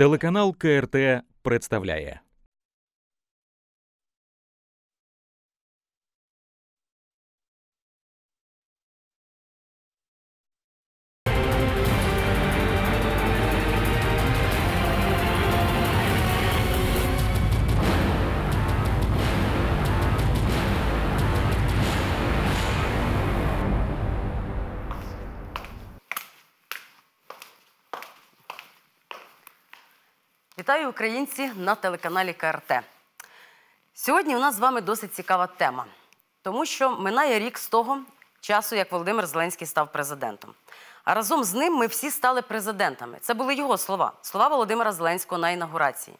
Телеканал КРТ представляє. Вітаю українці на телеканалі КРТ. Сьогодні у нас з вами досить цікава тема, тому що минає рік з того часу, як Володимир Зеленський став президентом. А разом з ним ми всі стали президентами. Це були його слова, слова Володимира Зеленського на інаугурації.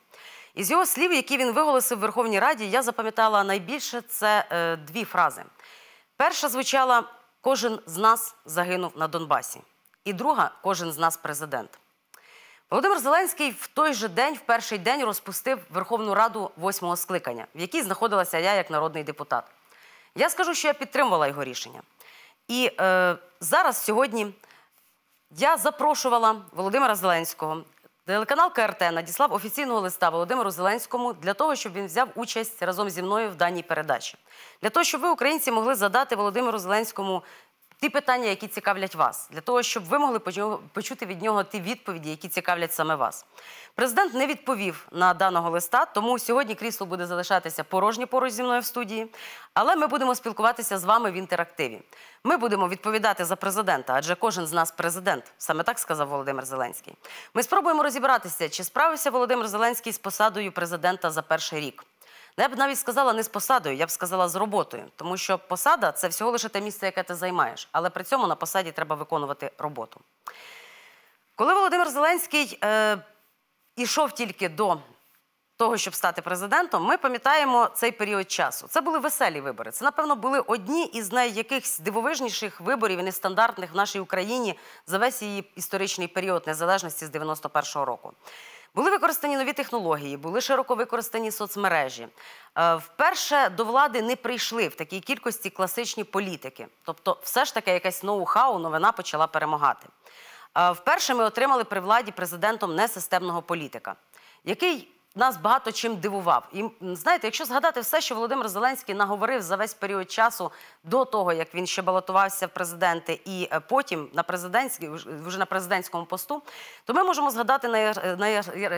Із його слів, які він виголосив в Верховній Раді, я запам'ятала найбільше це е, дві фрази. Перша звучала: кожен з нас загинув на Донбасі, і друга кожен з нас президент. Володимир Зеленський в той же день, в перший день, розпустив Верховну Раду восьмого скликання, в якій знаходилася я як народний депутат. Я скажу, що я підтримувала його рішення. І е, зараз, сьогодні, я запрошувала Володимира Зеленського. Телеканал КРТ надіслав офіційного листа Володимиру Зеленському для того, щоб він взяв участь разом зі мною в даній передачі. Для того, щоб ви, українці, могли задати Володимиру Зеленському ті питання, які цікавлять вас, для того, щоб ви могли почути від нього ті відповіді, які цікавлять саме вас. Президент не відповів на даного листа, тому сьогодні крісло буде залишатися порожнє поруч зі мною в студії. Але ми будемо спілкуватися з вами в інтерактиві. Ми будемо відповідати за президента, адже кожен з нас президент. Саме так сказав Володимир Зеленський. Ми спробуємо розібратися, чи справився Володимир Зеленський з посадою президента за перший рік. Я б навіть сказала не з посадою, я б сказала з роботою, тому що посада це всього лише те місце, яке ти займаєш, але при цьому на посаді треба виконувати роботу. Коли Володимир Зеленський е, ішов тільки до того, щоб стати президентом, ми пам'ятаємо цей період часу. Це були веселі вибори. Це, напевно, були одні із найякихось дивовижніших виборів і нестандартних в нашій Україні за весь її історичний період незалежності з 91-го року. Були використані нові технології, були широко використані соцмережі. Е, вперше до влади не прийшли в такій кількості класичні політики. Тобто, все ж таки, якась ноу-хау, новина почала перемагати. Е, вперше ми отримали при владі президентом несистемного політика, який нас багато чим дивував. І знаєте, якщо згадати все, що Володимир Зеленський наговорив за весь період часу до того, як він ще балотувався в президенти, і е, потім на президентській вже на президентському посту, то ми можемо згадати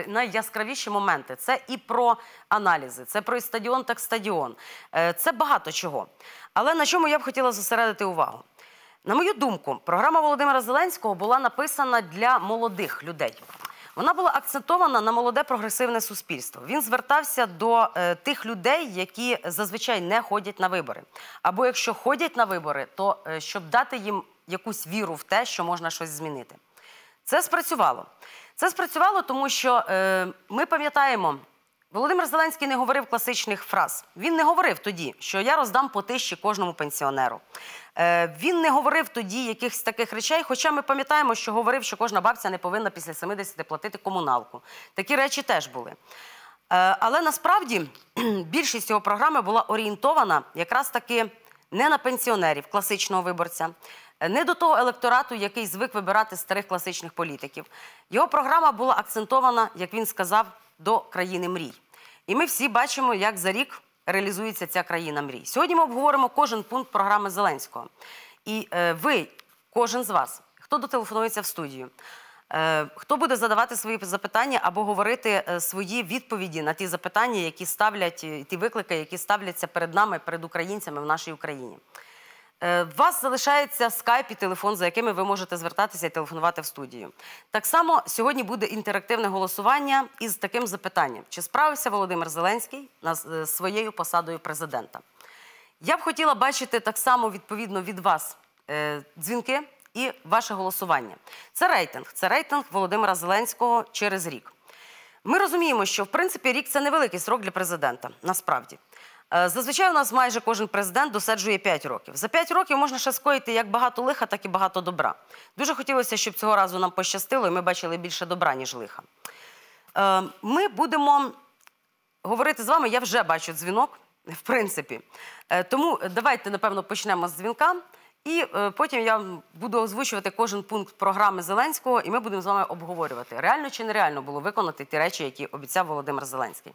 найяскравіші моменти. Це і про аналізи, це про стадіон, так стадіон, е, це багато чого. Але на чому я б хотіла зосередити увагу? На мою думку, програма Володимира Зеленського була написана для молодих людей. Вона була акцентована на молоде прогресивне суспільство. Він звертався до е, тих людей, які зазвичай не ходять на вибори. Або якщо ходять на вибори, то е, щоб дати їм якусь віру в те, що можна щось змінити. Це спрацювало. Це спрацювало, тому що е, ми пам'ятаємо. Володимир Зеленський не говорив класичних фраз. Він не говорив тоді, що я роздам по тисячі кожному пенсіонеру. Е, він не говорив тоді якихось таких речей, хоча ми пам'ятаємо, що говорив, що кожна бабця не повинна після 70 платити комуналку. Такі речі теж були. Е, але насправді більшість його програми була орієнтована якраз таки не на пенсіонерів, класичного виборця, не до того електорату, який звик вибирати старих класичних політиків. Його програма була акцентована, як він сказав, до країни мрій. І ми всі бачимо, як за рік реалізується ця країна мрій. Сьогодні ми обговоримо кожен пункт програми Зеленського. І е, ви, кожен з вас, хто дотелефонується в студію, е, хто буде задавати свої запитання або говорити е, свої відповіді на ті запитання, які ставлять е, ті виклики, які ставляться перед нами, перед українцями в нашій Україні. Е, у вас залишається скайп і телефон, за якими ви можете звертатися і телефонувати в студію. Так само сьогодні буде інтерактивне голосування із таким запитанням: чи справився Володимир Зеленський з е, своєю посадою президента? Я б хотіла бачити так само відповідно від вас е, дзвінки і ваше голосування. Це рейтинг. Це рейтинг Володимира Зеленського через рік. Ми розуміємо, що в принципі рік це невеликий срок для президента. Насправді. Е, зазвичай у нас майже кожен президент досаджує 5 років. За 5 років можна ще скоїти як багато лиха, так і багато добра. Дуже хотілося, щоб цього разу нам пощастило, і ми бачили більше добра, ніж лиха. Е, ми будемо говорити з вами. Я вже бачу дзвінок, в принципі. Е, тому давайте, напевно, почнемо з дзвінка. І потім я буду озвучувати кожен пункт програми Зеленського, і ми будемо з вами обговорювати, реально чи нереально було виконати ті речі, які обіцяв Володимир Зеленський.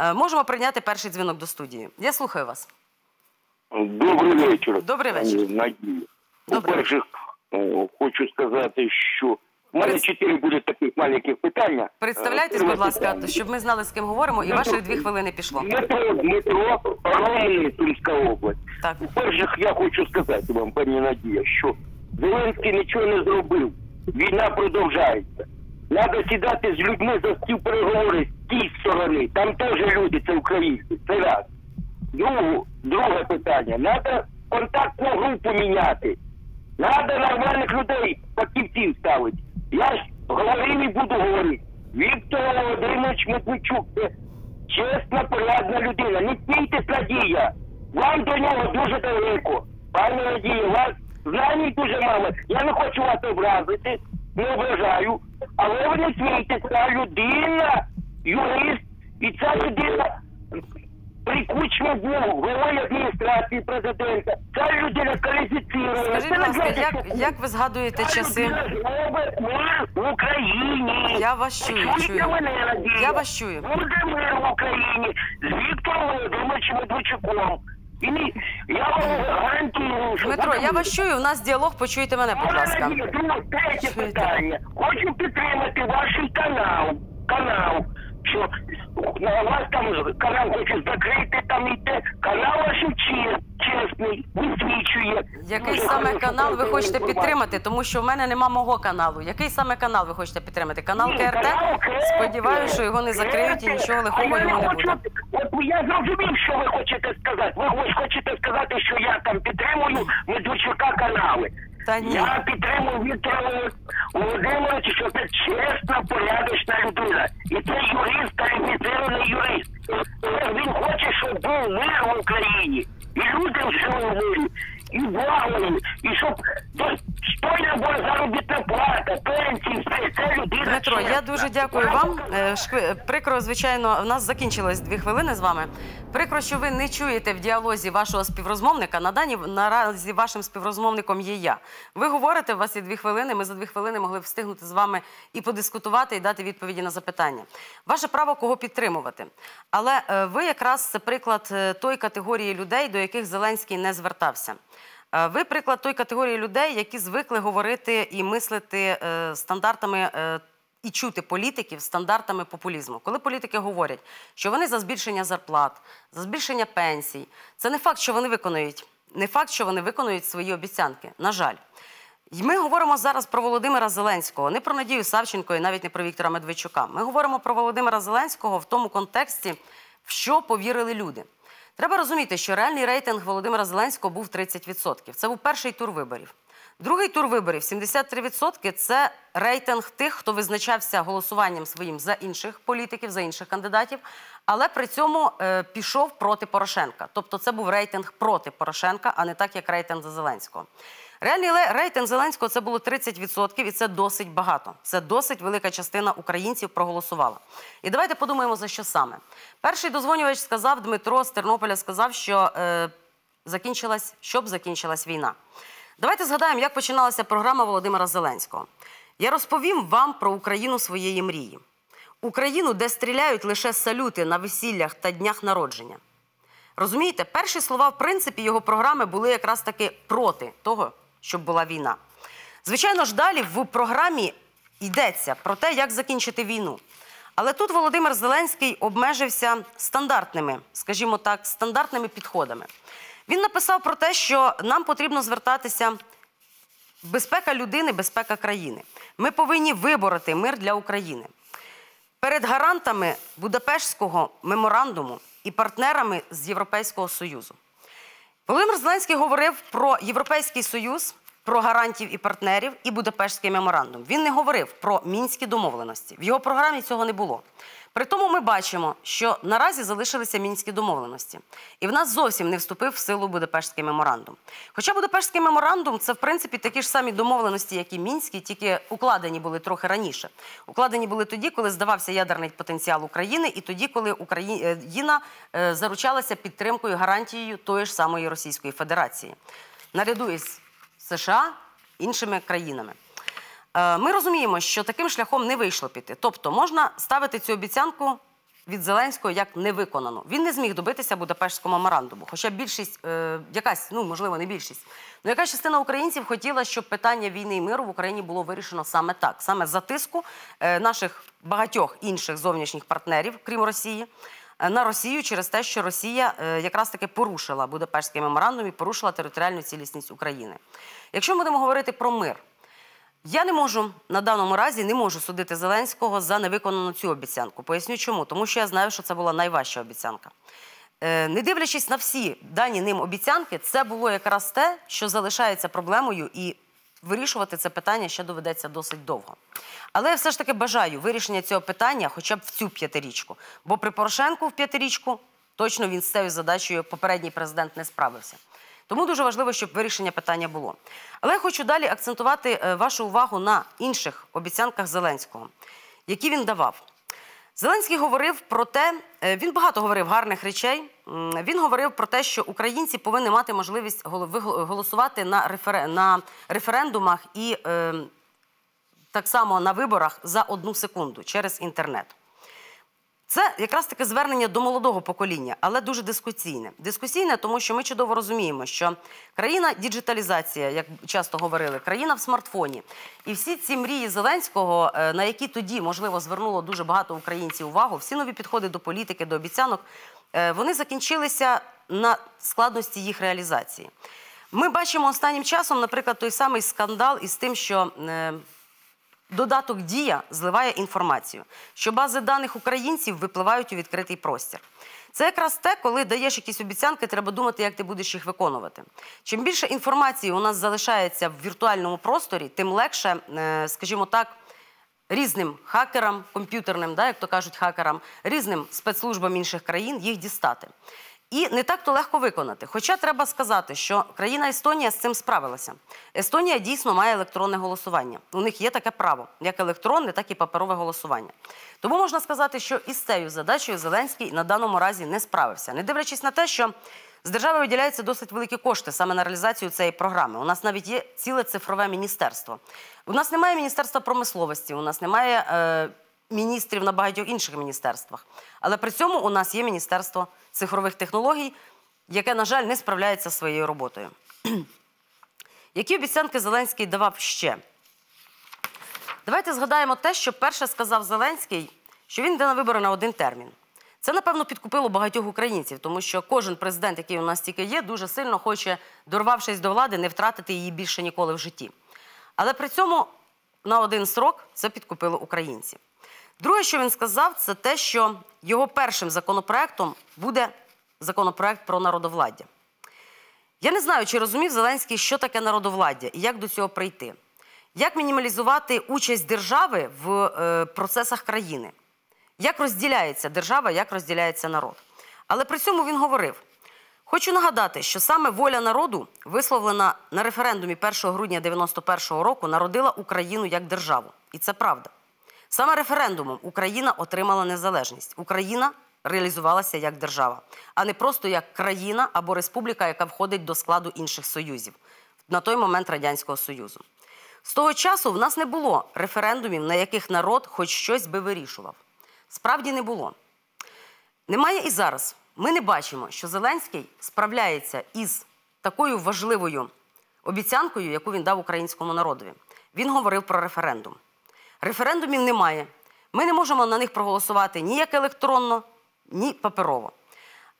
Е, можемо прийняти перший дзвінок до студії. Я слухаю вас. Добрий вечір. Добрий вечір. пані Надія. По-перше, хочу сказати, що в мене чотири буде таких маленьких питання. Представляйтесь, Е, будь ласка, щоб ми знали, з ким говоримо, і ваших дві хвилини пішло. Дмитро, Дмитро, Ромни, Сумська область. Так. По-перше, я хочу сказати вам, пані Надія, що Зеленський нічого не зробив. Війна продовжається. Треба сідати з людьми за стіл переговори з тієї сторони. Там теж люди, це українці. Це раз. Другу, друге питання. Треба контактну групу міняти. Треба нормальних людей фахівців ставити. Я ж говорив і буду говорити. Віктор Володимирович Медведчук це чесна, порядна людина. Не смійтесь, Надія. Вам до нього дуже далеко. Пане Надія, вас знань дуже мало. Я не хочу вас образити, не ображаю. Але ви не смійтесь, ця людина, юрист, і ця людина при Кучмі був головою адміністрації президента. Ця людина кваліфіцірована. Скажіть, будь ласка, як, як ви згадуєте часи? в Україні. Я вас чую, Чуєте чую. мене, Надія? Я вас чую. Буде мир в Україні з Віктором Володимировичем Медведчуком. І ні- я вам гарантую, що Дмитро, я вас чую. У нас діалог. Почуйте мене, будь ласка. Друге, третє Чуєте? питання. Хочу підтримати ваш канал. Канал. Що на вас там канал хоче закрити, там те. Канал чес, чесний, висвічує. Який саме канал ви хочете підтримати? Тому що в мене нема мого каналу. Який саме канал ви хочете підтримати? Канал КРТ? Сподіваюся, що його не закриють і нічого лихого йому не буде. От я зрозумів, що ви хочете сказати. Ви хочете сказати, що я там підтримую Медведчука канали. Та ні. Я підтримую Віктора Володимировича, що це чесна, порядочна людина. І це юрист, кваліфіцирований юрист. Він хоче, щоб був мир в Україні. І люди жили в мирі. І благою, і щоб достойна була заробітна плата, пенсії, все. Це людина. Дмитро, я дуже дякую вам. Е, шкви- Прикро, звичайно, в нас закінчилось дві хвилини з вами. Прикро, що ви не чуєте в діалозі вашого співрозмовника. На дані наразі вашим співрозмовником є я. Ви говорите, у вас є дві хвилини. Ми за дві хвилини могли б встигнути з вами і подискутувати, і дати відповіді на запитання. Ваше право кого підтримувати. Але е, ви якраз це приклад е, той категорії людей, до яких Зеленський не звертався. Е, Ви приклад той категорії людей, які звикли говорити і мислити е, стандартами е, і чути політиків стандартами популізму. Коли політики говорять, що вони за збільшення зарплат, за збільшення пенсій, це не факт, що вони виконують. Не факт, що вони виконують свої обіцянки. На жаль. І ми говоримо зараз про Володимира Зеленського, не про Надію Савченко і навіть не про Віктора Медведчука. Ми говоримо про Володимира Зеленського в тому контексті, в що повірили люди. Треба розуміти, що реальний рейтинг Володимира Зеленського був 30%. Це був перший тур виборів. Другий тур виборів 73% – це рейтинг тих, хто визначався голосуванням своїм за інших політиків, за інших кандидатів, але при цьому е, пішов проти Порошенка. Тобто це був рейтинг проти Порошенка, а не так, як рейтинг за Зеленського. Реальний рейтинг Зеленського це було 30%, і це досить багато. Це досить велика частина українців проголосувала. І давайте подумаємо, за що саме. Перший дозвонювач сказав, Дмитро з Тернополя сказав, що е, закінчилась, щоб закінчилась війна. Давайте згадаємо, як починалася програма Володимира Зеленського. Я розповім вам про Україну своєї мрії. Україну, де стріляють лише салюти на весіллях та днях народження. Розумієте, перші слова, в принципі, його програми були якраз таки проти того, щоб була війна. Звичайно ж, далі в програмі йдеться про те, як закінчити війну. Але тут Володимир Зеленський обмежився стандартними, скажімо так, стандартними підходами. Він написав про те, що нам потрібно звертатися безпека людини, безпека країни. Ми повинні вибороти мир для України. Перед гарантами Будапештського меморандуму і партнерами з Європейського Союзу. Володимир Зеленський говорив про Європейський Союз, про гарантів і партнерів і Будапештський меморандум. Він не говорив про мінські домовленості. В його програмі цього не було. При тому ми бачимо, що наразі залишилися мінські домовленості, і в нас зовсім не вступив в силу Будапештський меморандум. Хоча Будапештський меморандум це в принципі такі ж самі домовленості, як і мінські, тільки укладені були трохи раніше. Укладені були тоді, коли здавався ядерний потенціал України, і тоді, коли Україна е, заручалася підтримкою гарантією тої ж самої Російської Федерації. Наряду із США, іншими країнами. Е, Ми розуміємо, що таким шляхом не вийшло піти. Тобто можна ставити цю обіцянку від Зеленського як невиконану. Він не зміг добитися Будапештського меморандуму. Хоча більшість, е, якась, ну можливо, не більшість, ну якась частина українців хотіла, щоб питання війни і миру в Україні було вирішено саме так, саме за тиску е, наших багатьох інших зовнішніх партнерів, крім Росії. Е, На Росію через те, що Росія е, якраз таки порушила Будапештський меморандум і порушила територіальну цілісність України. Якщо ми будемо говорити про мир, я не можу на даному разі не можу судити Зеленського за невиконану цю обіцянку. Поясню чому. Тому що я знаю, що це була найважча обіцянка. Е, не дивлячись на всі дані ним обіцянки, це було якраз те, що залишається проблемою, і вирішувати це питання ще доведеться досить довго. Але я все ж таки бажаю вирішення цього питання хоча б в цю п'ятирічку. Бо при Порошенку в п'ятирічку точно він з цією задачею попередній президент не справився. Тому дуже важливо, щоб вирішення питання було. Але я хочу далі акцентувати е, вашу увагу на інших обіцянках Зеленського, які він давав. Зеленський говорив про те, е, він багато говорив гарних речей. Він говорив про те, що українці повинні мати можливість голо- голосувати на, рефер... на референдумах і е, так само на виборах за одну секунду через інтернет. Це якраз таке звернення до молодого покоління, але дуже дискусійне. Дискусійне, тому що ми чудово розуміємо, що країна діджиталізація, як часто говорили, країна в смартфоні. І всі ці мрії Зеленського, е, на які тоді, можливо, звернуло дуже багато українців увагу, всі нові підходи до політики, до обіцянок, е, вони закінчилися на складності їх реалізації. Ми бачимо останнім часом, наприклад, той самий скандал із тим, що. Додаток Дія зливає інформацію, що бази даних українців випливають у відкритий простір. Це якраз те, коли даєш якісь обіцянки, треба думати, як ти будеш їх виконувати. Чим більше інформації у нас залишається в віртуальному просторі, тим легше, е, скажімо так, різним хакерам, комп'ютерним, як то кажуть, хакерам, різним спецслужбам інших країн їх дістати. І не так то легко виконати. Хоча треба сказати, що країна Естонія з цим справилася. Естонія дійсно має електронне голосування. У них є таке право, як електронне, так і паперове голосування. Тому можна сказати, що із цією задачею Зеленський на даному разі не справився, не дивлячись на те, що з держави виділяються досить великі кошти саме на реалізацію цієї програми. У нас навіть є ціле цифрове міністерство. У нас немає міністерства промисловості, у нас немає е, міністрів на багатьох інших міністерствах. Але при цьому у нас є Міністерство цифрових технологій, яке, на жаль, не справляється своєю роботою. Які обіцянки Зеленський давав ще? Давайте згадаємо те, що перше сказав Зеленський, що він йде на вибори на один термін. Це, напевно, підкупило багатьох українців, тому що кожен президент, який у нас тільки є, дуже сильно хоче, дорвавшись до влади, не втратити її більше ніколи в житті. Але при цьому на один срок це підкупило українців. Друге, що він сказав, це те, що його першим законопроектом буде законопроект про народовладдя. Я не знаю, чи розумів Зеленський, що таке народовладдя і як до цього прийти. Як мінімалізувати участь держави в е, процесах країни? Як розділяється держава, як розділяється народ? Але при цьому він говорив: хочу нагадати, що саме воля народу, висловлена на референдумі 1 грудня 91-го року, народила Україну як державу. І це правда. Саме референдумом Україна отримала незалежність. Україна реалізувалася як держава, а не просто як країна або республіка, яка входить до складу інших союзів на той момент Радянського Союзу. З того часу в нас не було референдумів, на яких народ хоч щось би вирішував. Справді не було. Немає і зараз. Ми не бачимо, що Зеленський справляється із такою важливою обіцянкою, яку він дав українському народові. Він говорив про референдум. Референдумів немає. Ми не можемо на них проголосувати ні як електронно, ні паперово.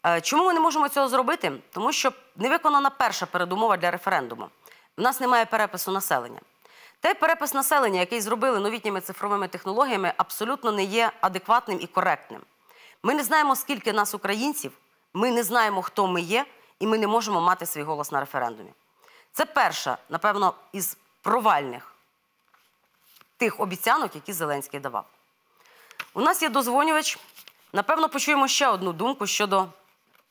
Е, Чому ми не можемо цього зробити? Тому що не виконана перша передумова для референдуму. У нас немає перепису населення. Той перепис населення, який зробили новітніми цифровими технологіями, абсолютно не є адекватним і коректним. Ми не знаємо, скільки нас українців, ми не знаємо, хто ми є, і ми не можемо мати свій голос на референдумі. Це перша, напевно, із провальних тих обіцянок, які Зеленський давав. У нас є дозвонювач. Напевно, почуємо ще одну думку щодо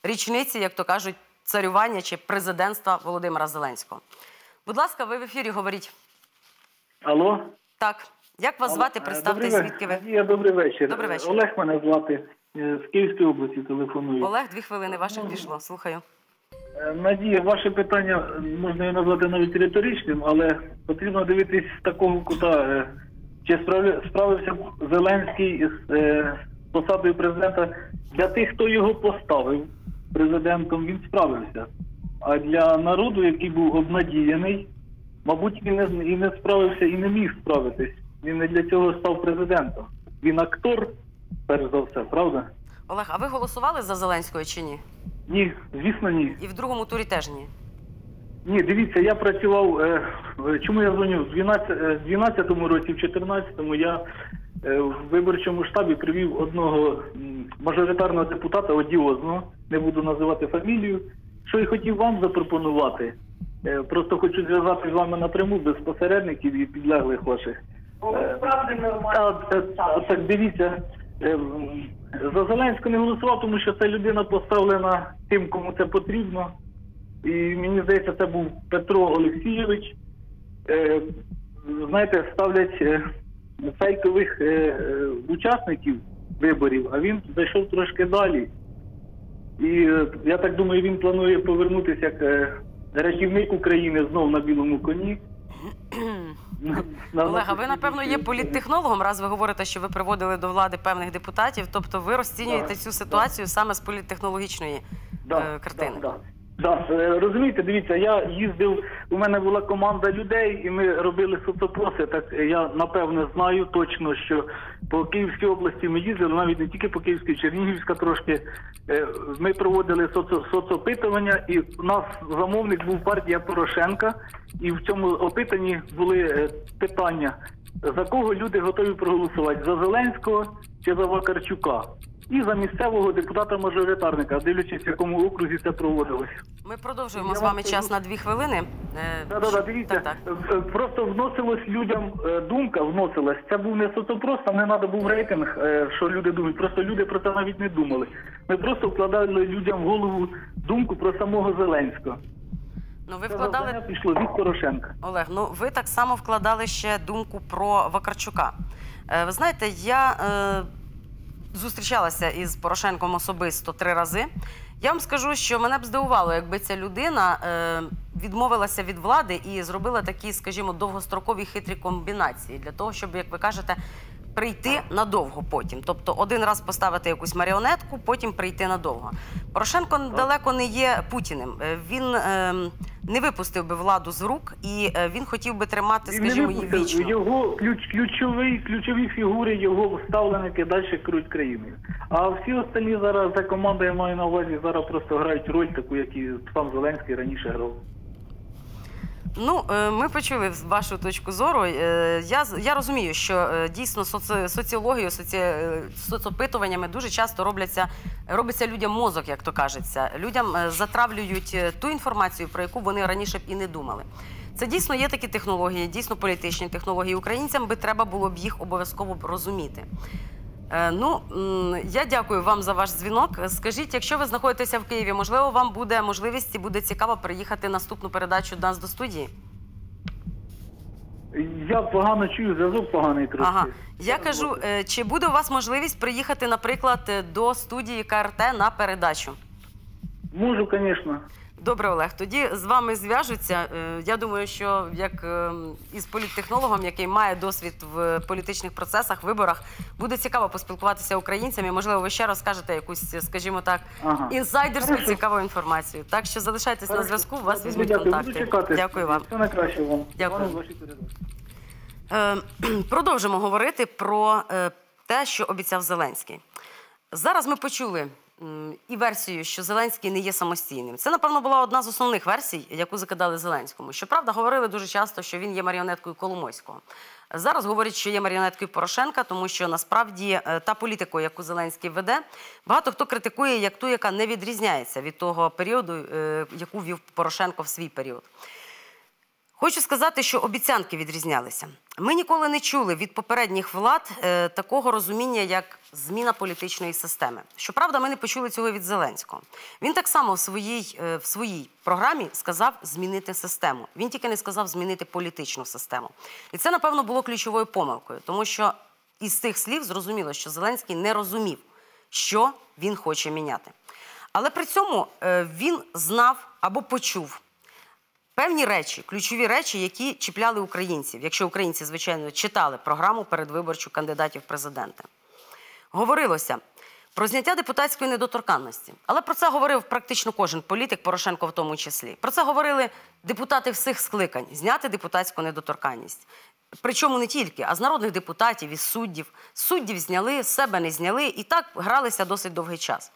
річниці, як то кажуть, царювання чи президентства Володимира Зеленського. Будь ласка, ви в ефірі говоріть. Алло. Так, як вас звати? Представте, добрий звідки ви? Я добрий вечір. Добрий вечір. Олег мене звати. Е, З Київської області телефоную. Олег, дві хвилини ваших пішло. Слухаю. Е, Надія, ваше питання можна його назвати навіть риторичним, але потрібно дивитись з такого кута. е, Чи справився Зеленський з е, посадою президента для тих, хто його поставив президентом, він справився. А для народу, який був обнадіяний, мабуть, він і не справився і не міг справитись. Він не для цього став президентом. Він актор, перш за все, правда? Олег, а ви голосували за Зеленського чи ні? Ні, звісно, ні. І в другому турі теж ні. Ні, дивіться, я працював. Е, чому я дзвоню? В 12, е, 12-му році, в 14-му я е, в виборчому штабі привів одного мажоритарного депутата, одіозного, не буду називати фамілію. Що я хотів вам запропонувати. Е, просто хочу зв'язати з вами напряму без посередників і підлеглих ваших. Е, та- та- та- Так дивіться, е, за Зеленського не голосував, тому що ця людина поставлена тим, кому це потрібно. І мені здається, це був Петро Олексійович. Е, знаєте, ставлять е, фейкових е, учасників виборів, а він зайшов трошки далі. І я так думаю, він планує повернутися як рятівник України знов на білому коні. На- Олег, а ви, напевно, є політтехнологом, раз ви говорите, що ви приводили до влади певних депутатів. Тобто ви розцінюєте цю ситуацію саме з політтехнологічної е, картини. Да, е, розумієте, дивіться, я їздив, у мене була команда людей, і ми робили соцопроси. Так е, я напевне знаю точно, що по Київській області ми їздили, навіть не тільки по Київській, Чернігівська трошки. Е, Ми проводили соцо, соцопитування, і у нас замовник був партія Порошенка, і в цьому опитанні були питання. За кого люди готові проголосувати? За Зеленського чи за Вакарчука? І за місцевого депутата-мажоритарника, дивлячись, в якому окрузі це проводилось. Ми продовжуємо Я з вами час на дві хвилини. Да, да, да, дивіться, Так, так. просто вносилось людям е, думка, вносилась. Це був не соцопрос, там не треба був рейтинг, е, що люди думають. Просто люди про це навіть не думали. Ми просто вкладали людям в голову думку про самого Зеленського. Ну ви вкладали пішло від Порошенка. Олег, ну ви так само вкладали ще думку про Вакарчука. Е, ви знаєте, я е, зустрічалася із Порошенком особисто три рази. Я вам скажу, що мене б здивувало, якби ця людина е, відмовилася від влади і зробила такі, скажімо, довгострокові хитрі комбінації для того, щоб, як ви кажете, прийти надовго потім. Тобто один раз поставити якусь маріонетку, потім прийти надовго. Порошенко далеко не є Путіним. Е, Він е, не випустив би владу з рук, і е, він хотів би тримати, скажімо, її вічно. Його ключ, ключові, ключові фігури, його вставленики далі керують країною. А всі остальні зараз за команда, я маю на увазі, зараз просто грають роль таку, як і сам Зеленський раніше грав. Ну, е, ми почули вашу точку зору. Е, Я, я розумію, що е, дійсно соці, соціологією, соці, соцопитуваннями дуже часто робляться, робиться людям мозок, як то кажеться. Людям затравлюють ту інформацію, про яку вони раніше б і не думали. Це дійсно є такі технології, дійсно політичні технології. Українцям би треба було б їх обов'язково розуміти. Е, Ну, м, я дякую вам за ваш дзвінок. Скажіть, якщо ви знаходитеся в Києві, можливо, вам буде можливість і буде цікаво приїхати наступну передачу до нас до студії? Я погано чую, зв'язок поганий трошки. Ага, я кажу, е, чи буде у вас можливість приїхати, наприклад, до студії КРТ на передачу? Можу, звісно. Добре, Олег. Тоді з вами зв'яжуться. Е, Я думаю, що як е, із політтехнологом, який має досвід в політичних процесах, виборах, буде цікаво поспілкуватися українцям. І, можливо, ви ще розкажете якусь, скажімо так, Ага. інсайдерську Хорошо. цікаву інформацію. Так що залишайтесь на зв'язку, у вас візьмуть дякую, контакти. Дякую вам. Все найкраще вам. Дякую. Вам ваші передачі. Е, Продовжимо говорити про е, те, що обіцяв Зеленський. Зараз ми почули і версію, що Зеленський не є самостійним. Це, напевно, була одна з основних версій, яку закидали Зеленському. Щоправда, говорили дуже часто, що він є маріонеткою Коломойського. Зараз говорять, що є маріонеткою Порошенка, тому що насправді е, та політика, яку Зеленський веде, багато хто критикує як ту, яка не відрізняється від того періоду, е, яку вів Порошенко в свій період. Хочу сказати, що обіцянки відрізнялися. Ми ніколи не чули від попередніх влад е, такого розуміння, як зміна політичної системи. Щоправда, ми не почули цього від Зеленського. Він так само в своїй, е, в своїй програмі сказав змінити систему. Він тільки не сказав змінити політичну систему. І це, напевно, було ключовою помилкою, тому що із цих слів зрозуміло, що Зеленський не розумів, що він хоче міняти. Але при цьому е, він знав або почув певні речі, ключові речі, які чіпляли українців, якщо українці, звичайно, читали програму передвиборчу кандидатів в президенти. Говорилося про зняття депутатської недоторканності. Але про це говорив практично кожен політик, Порошенко в тому числі. Про це говорили депутати всіх скликань зняти депутатську недоторканність. Причому не тільки, а з народних депутатів, із суддів. Суддів зняли, себе не зняли і так гралися досить довгий час.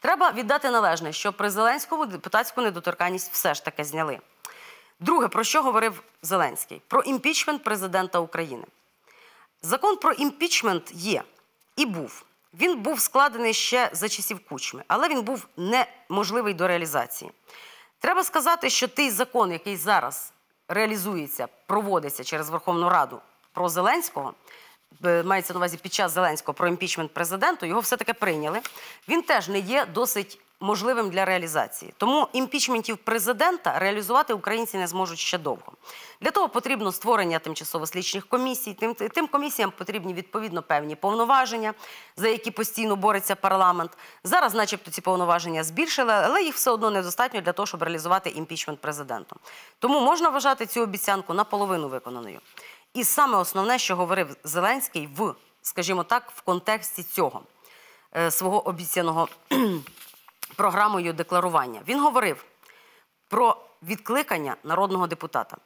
Треба віддати належне, що при Зеленському депутатську недоторканність все ж таки зняли. Друге, про що говорив Зеленський? Про імпічмент президента України. Закон про імпічмент є і був. Він був складений ще за часів кучми, але він був неможливий до реалізації. Треба сказати, що той закон, який зараз реалізується, проводиться через Верховну Раду про Зеленського, е, мається на увазі під час Зеленського про імпічмент президенту, його все-таки прийняли. Він теж не є досить можливим для реалізації. Тому імпічментів президента реалізувати українці не зможуть ще довго. Для того потрібно створення тимчасово слідчих комісій. Тим, тим комісіям потрібні відповідно певні повноваження, за які постійно бореться парламент. Зараз, начебто, ці повноваження збільшили, але їх все одно недостатньо для того, щоб реалізувати імпічмент президентом. Тому можна вважати цю обіцянку наполовину виконаною. І саме основне, що говорив Зеленський в, скажімо так, в контексті цього е, свого обіцяного програмою декларування. Він говорив про відкликання народного депутата.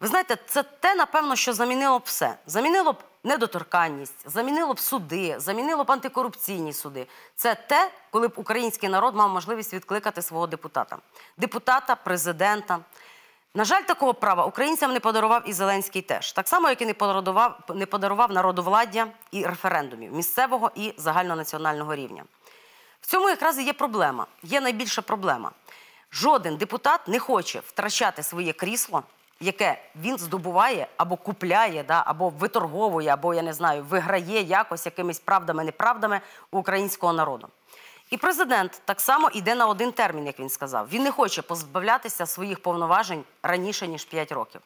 Ви знаєте, це те, напевно, що замінило б все. Замінило б недоторканність, замінило б суди, замінило б антикорупційні суди. Це те, коли б український народ мав можливість відкликати свого депутата, депутата, президента. На жаль, такого права українцям не подарував і Зеленський теж. Так само, як і не подарував, не подарував народовладдя і референдумів місцевого і загальнонаціонального рівня. В цьому якраз і є проблема. Є найбільша проблема. Жоден депутат не хоче втрачати своє крісло, яке він здобуває або купляє, да, або виторговує, або я не знаю, виграє якось якимись правдами, неправдами у українського народу. І президент так само йде на один термін, як він сказав. Він не хоче позбавлятися своїх повноважень раніше ніж 5 років.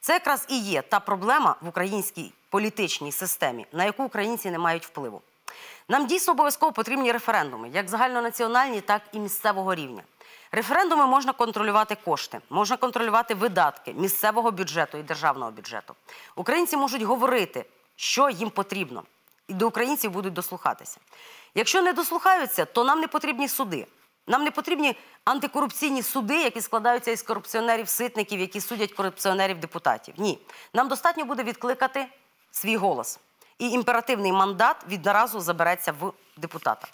Це якраз і є та проблема в українській політичній системі, на яку українці не мають впливу. Нам дійсно обов'язково потрібні референдуми, як загальнонаціональні, так і місцевого рівня. Референдуми можна контролювати кошти, можна контролювати видатки місцевого бюджету і державного бюджету. Українці можуть говорити, що їм потрібно, і до українців будуть дослухатися. Якщо не дослухаються, то нам не потрібні суди. Нам не потрібні антикорупційні суди, які складаються із корупціонерів-ситників, які судять корупціонерів-депутатів. Ні, нам достатньо буде відкликати свій голос. І імперативний мандат відразу забереться в депутата.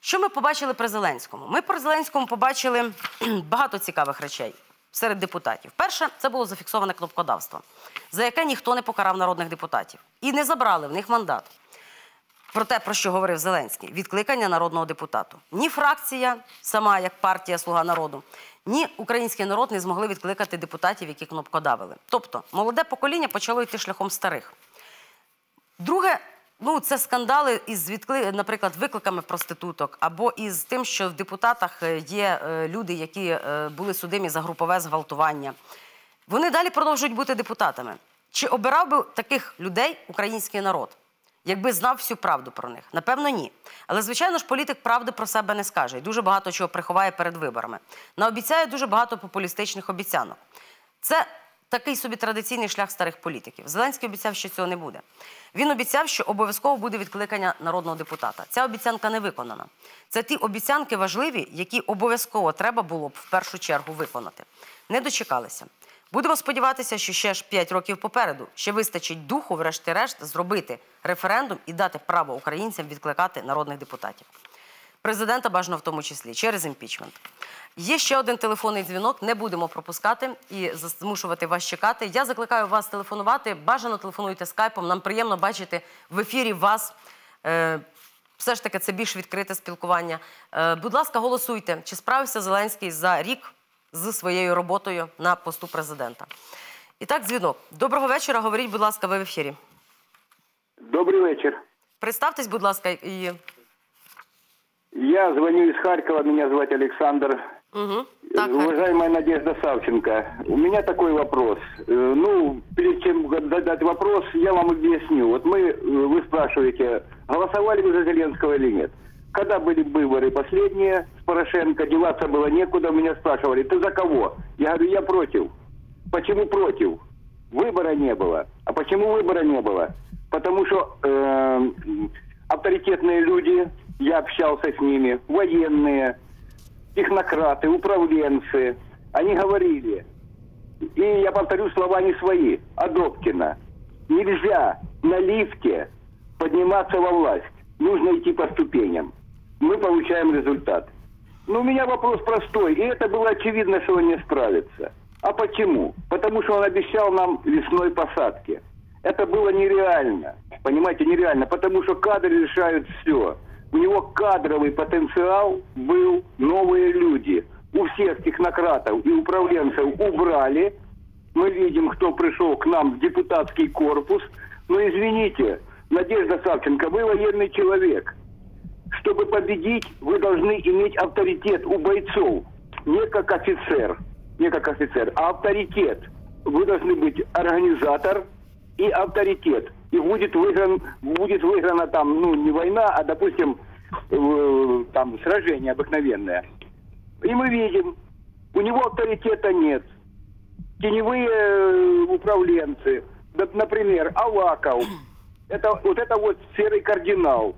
Що ми побачили при Зеленському? Ми при Зеленському побачили багато цікавих речей серед депутатів. Перше, це було зафіксоване кнопкодавство, за яке ніхто не покарав народних депутатів і не забрали в них мандат. Про те, про що говорив Зеленський, відкликання народного депутату. Ні фракція, сама як партія Слуга народу, ні український народ не змогли відкликати депутатів, які кнопкодавили. Тобто, молоде покоління почало йти шляхом старих. Друге, ну це скандали із відкли, наприклад, викликами проституток, або із тим, що в депутатах е, є е, люди, які е, були судимі за групове зґвалтування. Вони далі продовжують бути депутатами. Чи обирав би таких людей український народ? Якби знав всю правду про них, напевно, ні. Але звичайно ж, політик правди про себе не скаже і дуже багато чого приховає перед виборами. Наобіцяє дуже багато популістичних обіцянок. Це такий собі традиційний шлях старих політиків. Зеленський обіцяв, що цього не буде. Він обіцяв, що обов'язково буде відкликання народного депутата. Ця обіцянка не виконана. Це ті обіцянки важливі, які обов'язково треба було б в першу чергу виконати. Не дочекалися. Будемо сподіватися, що ще ж 5 років попереду ще вистачить духу, врешті-решт, зробити референдум і дати право українцям відкликати народних депутатів. Президента бажано в тому числі через імпічмент. Є ще один телефонний дзвінок, не будемо пропускати і змушувати вас чекати. Я закликаю вас телефонувати. Бажано телефонуйте скайпом. Нам приємно бачити в ефірі вас. Е, все ж таки, це більш відкрите спілкування. Е, будь ласка, голосуйте, чи справився Зеленський за рік з своєю роботою на посту президента. І так, дзвінок. Доброго вечора. Говоріть, будь ласка, ви в ефірі. Добрий вечір. Представтесь, будь ласка, і Я звоню из Харькова, меня зовут Александр. угу. так, Уважаемая Надежда Савченко, у меня такой вопрос. Э, Ну, перед чем задать вопрос, я вам объясню. Вот мы, э, вы спрашиваете, голосовали вы за Зеленского или нет? Когда были выборы последние, Порошенко, деваться было некуда, меня спрашивали, ты за кого? Я говорю, я против. Почему против? Выбора не было. А почему выбора не было? Потому что э, авторитетные люди, я общался с ними, военные, технократы, управленцы, они говорили, и я повторю слова не свои, а Добкина. Нельзя на лифте подниматься во власть. Нужно идти по ступеням. Мы получаем результат. Но у меня вопрос простой, и это было очевидно, что он не справится. А почему? Потому что он обещал нам весной посадки. Это было нереально. Понимаете, нереально. Потому что кадры решают все. У него кадровый потенциал был новые люди. У всех технократов и управленцев убрали. Мы видим, кто пришел к нам в депутатский корпус. Но извините, Надежда Савченко, вы военный человек. Чтобы победить, вы должны иметь авторитет у бойцов. Не как офицер, не как офицер, а авторитет. Вы должны быть организатор и авторитет. И будет выигран, будет выиграна там, ну, не война, а, допустим, э, там, сражение обыкновенное. И мы видим, у него авторитета нет. Теневые э, управленцы, например, Аваков, это, вот это вот серый кардинал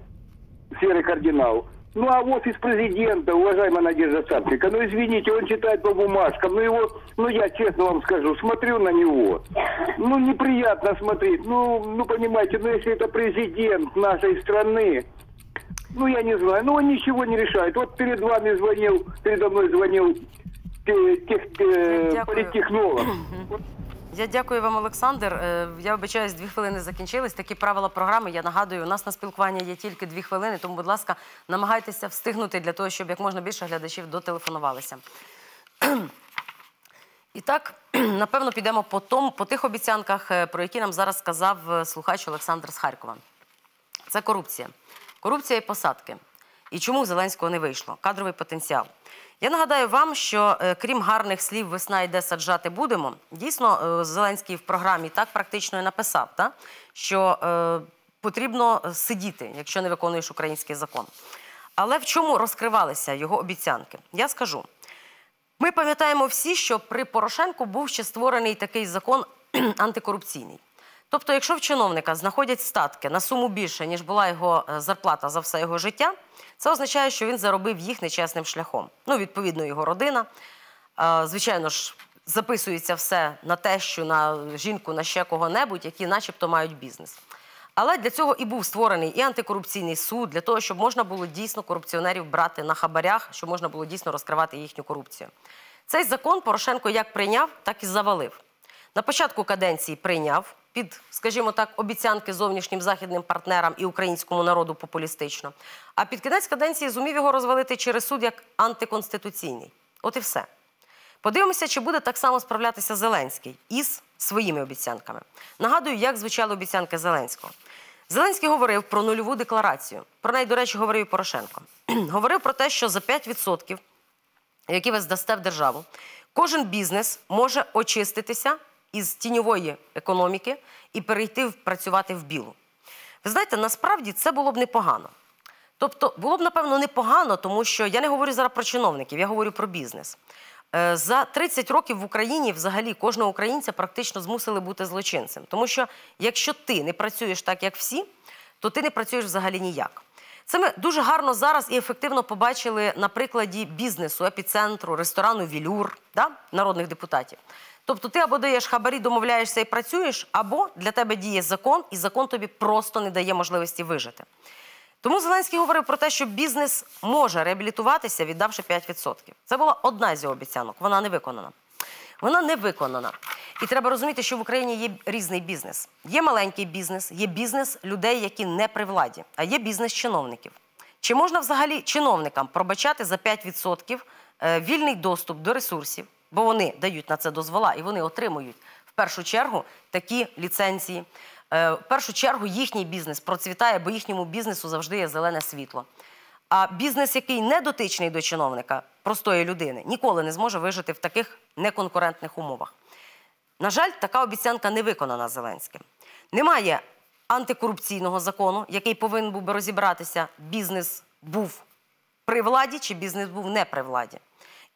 серый кардинал. Ну а офис президента, уважаемая Надежда Савченко, ну извините, он читает по бумажкам, ну его, ну я честно вам скажу, смотрю на него, ну неприятно смотреть, ну, ну понимаете, ну если это президент нашей страны, ну я не знаю, ну он ничего не решает. Вот перед вами звонил, передо мной звонил те- тех, э, политтехнолог. Я дякую вам, Олександр. Е, Я вибачаюсь, дві хвилини закінчились. Такі правила програми. Я нагадую, у нас на спілкування є тільки дві хвилини, тому, будь ласка, намагайтеся встигнути для того, щоб як можна більше глядачів дотелефонувалися. І так, напевно, підемо по, тому, по тих обіцянках, е, про які нам зараз сказав е, слухач Олександр з Харкова. Це корупція. Корупція і посадки. І чому Зеленського не вийшло? Кадровий потенціал. Я нагадаю вам, що е, крім гарних слів весна йде саджати будемо. Дійсно, е, Зеленський в програмі так практично і написав, та, що е, потрібно сидіти, якщо не виконуєш український закон. Але в чому розкривалися його обіцянки? Я скажу. Ми пам'ятаємо всі, що при Порошенку був ще створений такий закон антикорупційний. Тобто, якщо в чиновника знаходять статки на суму більше, ніж була його е, зарплата за все його життя, це означає, що він заробив їх нечесним шляхом. Ну, відповідно, його родина. Е, Звичайно ж, записується все на тещу, на жінку, на ще кого-небудь, які начебто мають бізнес. Але для цього і був створений і антикорупційний суд, для того, щоб можна було дійсно корупціонерів брати на хабарях, щоб можна було дійсно розкривати їхню корупцію. Цей закон Порошенко як прийняв, так і завалив. На початку каденції прийняв під, скажімо так, обіцянки зовнішнім західним партнерам і українському народу популістично. А під кінець каденції зумів його розвалити через суд як антиконституційний. От і все. Подивимося, чи буде так само справлятися Зеленський із своїми обіцянками. Нагадую, як звучали обіцянки Зеленського. Зеленський говорив про нульову декларацію. Про неї, до речі, говорив і Порошенко. говорив про те, що за 5%, які ви здасте в державу, кожен бізнес може очиститися із тіньової економіки і перейти працювати в білу. Ви знаєте, насправді це було б непогано. Тобто було б, напевно, непогано, тому що я не говорю зараз про чиновників, я говорю про бізнес. Е, За 30 років в Україні взагалі кожного українця практично змусили бути злочинцем. Тому що якщо ти не працюєш так, як всі, то ти не працюєш взагалі ніяк. Це ми дуже гарно зараз і ефективно побачили на прикладі бізнесу, епіцентру, ресторану Вілюр, да? народних депутатів. Тобто ти або даєш хабарі, домовляєшся і працюєш, або для тебе діє закон, і закон тобі просто не дає можливості вижити. Тому Зеленський говорив про те, що бізнес може реабілітуватися, віддавши 5%. Це була одна з його обіцянок. Вона не виконана. Вона не виконана. І треба розуміти, що в Україні є різний бізнес. Є маленький бізнес, є бізнес людей, які не при владі, а є бізнес чиновників. Чи можна взагалі чиновникам пробачати за 5% е, вільний доступ до ресурсів, бо вони дають на це дозвола і вони отримують в першу чергу такі ліцензії. Е, В першу чергу їхній бізнес процвітає, бо їхньому бізнесу завжди є зелене світло. А бізнес, який не дотичний до чиновника, простої людини, ніколи не зможе вижити в таких неконкурентних умовах. На жаль, така обіцянка не виконана Зеленським. Немає антикорупційного закону, який повинен був би розібратися. Бізнес був при владі чи бізнес був не при владі.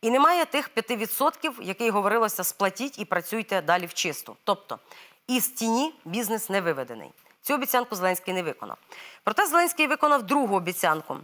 І немає тих 5%, який говорилося, сплатіть і працюйте далі в чисту. Тобто із тіні бізнес не виведений. Цю обіцянку Зеленський не виконав. Проте Зеленський виконав другу обіцянку.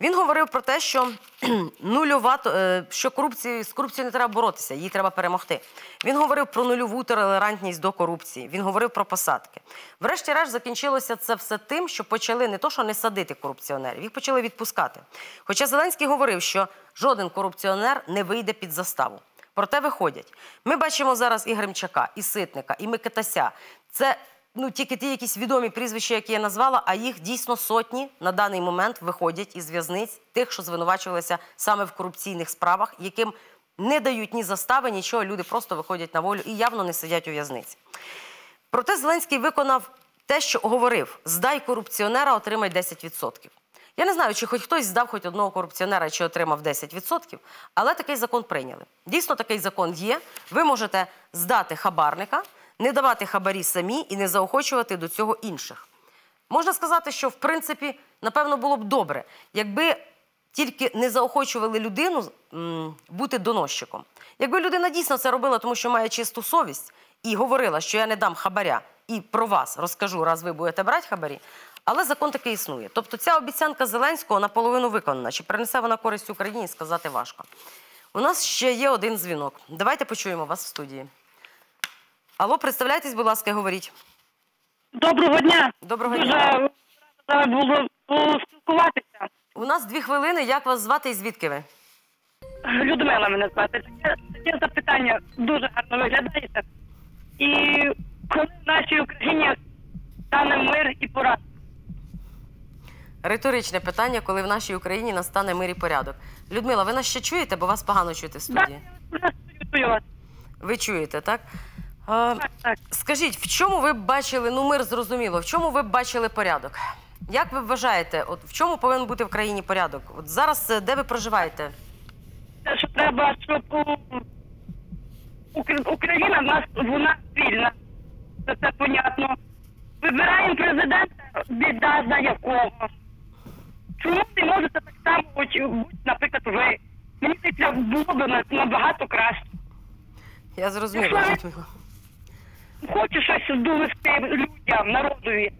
Він говорив про те, що нульова е, що корупції з корупцією не треба боротися, її треба перемогти. Він говорив про нульову толерантність до корупції. Він говорив про посадки. Врешті-решт закінчилося це все тим, що почали не то, що не садити корупціонерів, їх почали відпускати. Хоча Зеленський говорив, що жоден корупціонер не вийде під заставу. Проте виходять. Ми бачимо зараз і Гримчака, і Ситника, і Микитася. Це ну тільки ті якісь відомі прізвища, які я назвала, а їх дійсно сотні на даний момент виходять із в'язниць тих, що звинувачувалися саме в корупційних справах, яким не дають ні застави, нічого. Люди просто виходять на волю і явно не сидять у в'язниці. Проте Зеленський виконав те, що говорив: здай корупціонера, отримай 10%. Я не знаю, чи хоч хтось здав хоч одного корупціонера, чи отримав 10%, але такий закон прийняли. Дійсно, такий закон є. Ви можете здати хабарника, не давати хабарі самі і не заохочувати до цього інших. Можна сказати, що в принципі, напевно, було б добре, якби тільки не заохочували людину бути доносчиком. Якби людина дійсно це робила, тому що має чисту совість, і говорила, що я не дам хабаря, і про вас розкажу, раз ви будете брати хабарі. Але закон такий існує. Тобто ця обіцянка Зеленського наполовину виконана. Чи принесе вона користь Україні, сказати важко. У нас ще є один дзвінок. Давайте почуємо вас в студії. Алло, представляйтесь, будь ласка, говоріть. Доброго дня. Доброго Дуже дня. рада було поспілкуватися. У нас дві хвилини. Як вас звати і звідки ви? Людмила мене звати. Таке, таке запитання дуже гарно виглядаєте. І коли в нашій Україні стане мир і порядок? Риторичне питання, коли в нашій Україні настане мир і порядок. Людмила, ви нас ще чуєте, бо вас погано чути в Так, студії. я чую вас. Ви чуєте, так? А, скажіть, в чому ви бачили, ну мир зрозуміло, в чому ви бачили порядок? Як ви вважаєте, от в чому повинен бути в країні порядок? От зараз е, де ви проживаєте? Те, що треба, щоб у- Україна в нас вона вільна. Це, це понятно. Вибираємо президента, біда за якого. Чому не можете так само, хоч, будь, наприклад, ви? Мені здається, було б на- набагато краще. Я зрозуміла, Людмила. Хочу щось довести людям, народові.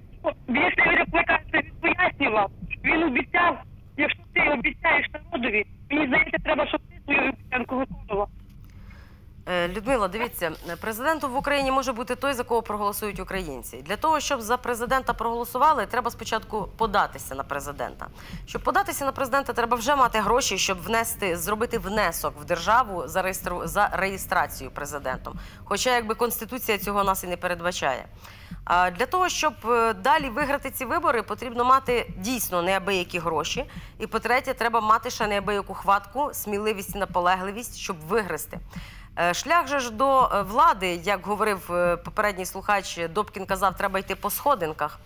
Якщо він викликається, він пояснював, він обіцяв, якщо ти обіцяєш народові, мені здається, треба, щоб ти свою обіцянку виконував. Е, Людмила, дивіться, президентом в Україні може бути той, за кого проголосують українці. Для того, щоб за президента проголосували, треба спочатку податися на президента. Щоб податися на президента, треба вже мати гроші, щоб внести, зробити внесок в державу за, реєстру, за реєстрацію президентом. Хоча якби конституція цього нас і не передбачає. А для того, щоб е, далі виграти ці вибори, потрібно мати дійсно неабиякі гроші. І по-третє, треба мати ще неабияку хватку, сміливість і наполегливість, щоб виграти. Е, Шлях же ж до е, влади, як говорив е, попередній слухач, Добкін казав, треба йти по сходинках.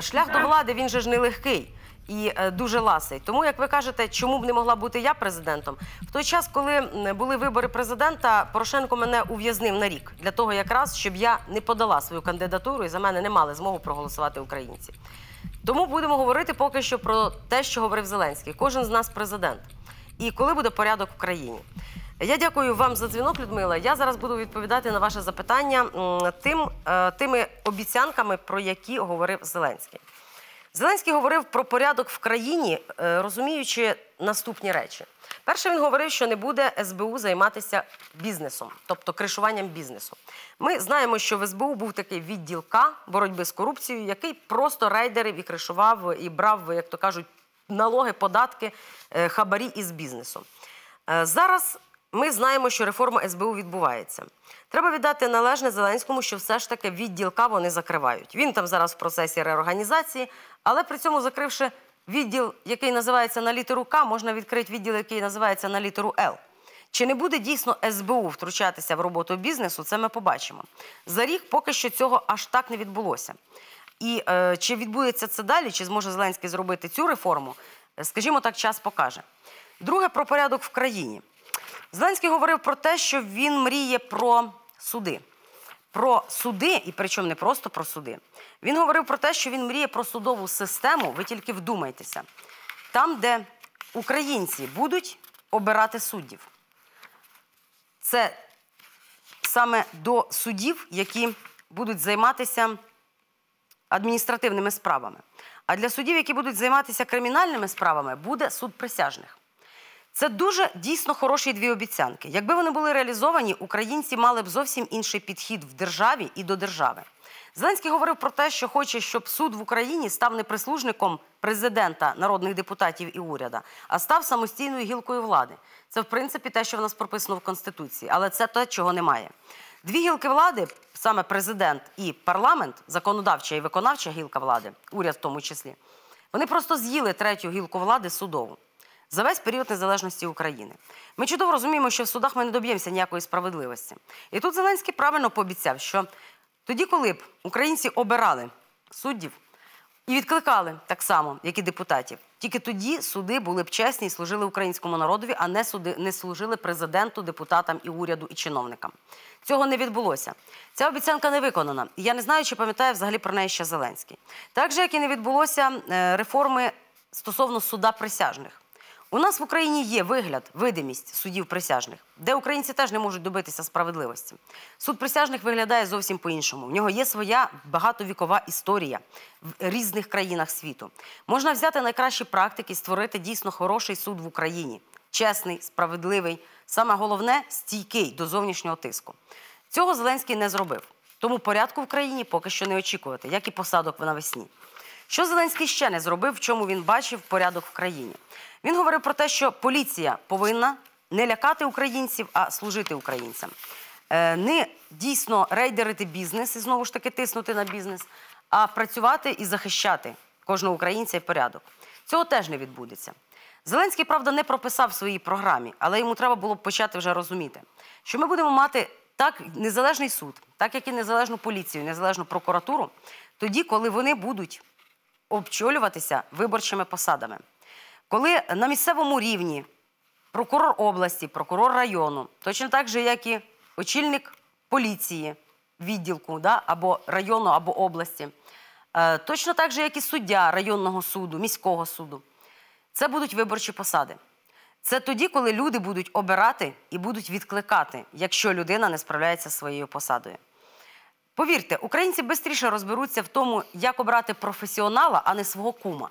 Шлях до влади він же ж нелегкий і дуже ласий. Тому, як ви кажете, чому б не могла бути я президентом? В той час, коли були вибори президента, Порошенко мене ув'язнив на рік для того, якраз щоб я не подала свою кандидатуру і за мене не мали змогу проголосувати українці. Тому будемо говорити поки що про те, що говорив Зеленський. Кожен з нас президент. І коли буде порядок в країні. Я дякую вам за дзвінок, Людмила. Я зараз буду відповідати на ваше запитання тим, е, тими обіцянками, про які говорив Зеленський. Зеленський говорив про порядок в країні, е, розуміючи наступні речі. Перше, він говорив, що не буде СБУ займатися бізнесом, тобто кришуванням бізнесу. Ми знаємо, що в СБУ був такий відділ К боротьби з корупцією, який просто рейдерів і кришував і брав, як то кажуть, налоги, податки, е, хабарі із бізнесу. Зараз ми знаємо, що реформа СБУ відбувається. Треба віддати належне Зеленському, що все ж таки відділ К вони закривають. Він там зараз в процесі реорганізації, але при цьому закривши відділ, який називається на літеру К, можна відкрити відділ, який називається на літеру Л. Чи не буде дійсно СБУ втручатися в роботу бізнесу, це ми побачимо. За рік поки що цього аж так не відбулося. І е, чи відбудеться це далі, чи зможе Зеленський зробити цю реформу, е, скажімо так, час покаже. Друге про порядок в країні. Зеленський говорив про те, що він мріє про суди. Про суди, і причому не просто про суди. Він говорив про те, що він мріє про судову систему. Ви тільки вдумайтеся. Там, де українці будуть обирати суддів. Це саме до суддів, які будуть займатися адміністративними справами. А для суддів, які будуть займатися кримінальними справами, буде суд присяжних. Це дуже дійсно хороші дві обіцянки. Якби вони були реалізовані, українці мали б зовсім інший підхід в державі і до держави. Зеленський говорив про те, що хоче, щоб суд в Україні став не прислужником президента, народних депутатів і уряда, а став самостійною гілкою влади. Це, в принципі, те, що в нас прописано в Конституції, але це те, чого немає. Дві гілки влади, саме президент і парламент, законодавча і виконавча гілка влади, уряд в тому числі, вони просто з'їли третю гілку влади судову за весь період незалежності України. Ми чудово розуміємо, що в судах ми не доб'ємося ніякої справедливості. І тут Зеленський правильно пообіцяв, що тоді, коли б українці обирали суддів і відкликали так само, як і депутатів, тільки тоді суди були б чесні і служили українському народові, а не суди не служили президенту, депутатам і уряду і чиновникам. Цього не відбулося. Ця обіцянка не виконана. Я не знаю, чи пам'ятає взагалі про неї ще Зеленський. Так же, як і не відбулося е, реформи стосовно суда присяжних. У нас в Україні є вигляд, видимість судів присяжних, де українці теж не можуть добитися справедливості. Суд присяжних виглядає зовсім по-іншому. В нього є своя багатовікова історія в різних країнах світу. Можна взяти найкращі практики і створити дійсно хороший суд в Україні. Чесний, справедливий, саме головне стійкий до зовнішнього тиску. Цього Зеленський не зробив. Тому порядку в країні поки що не очікувати, як і посадок навесні. Що Зеленський ще не зробив, в чому він бачив порядок в країні? Він говорив про те, що поліція повинна не лякати українців, а служити українцям. Е, Не дійсно рейдерити бізнес і знову ж таки тиснути на бізнес, а працювати і захищати кожного українця і порядок. Цього теж не відбудеться. Зеленський, правда, не прописав в своїй програмі, але йому треба було б почати вже розуміти, що ми будемо мати так незалежний суд, так як і незалежну поліцію, незалежну прокуратуру, тоді, коли вони будуть обчолюватися виборчими посадами. Коли на місцевому рівні прокурор області, прокурор району, точно так же, як і очільник поліції відділку да, або району, або області, е, точно так же, як і суддя районного суду, міського суду, це будуть виборчі посади. Це тоді, коли люди будуть обирати і будуть відкликати, якщо людина не справляється зі своєю посадою. Повірте, українці швидше розберуться в тому, як обрати професіонала, а не свого кума.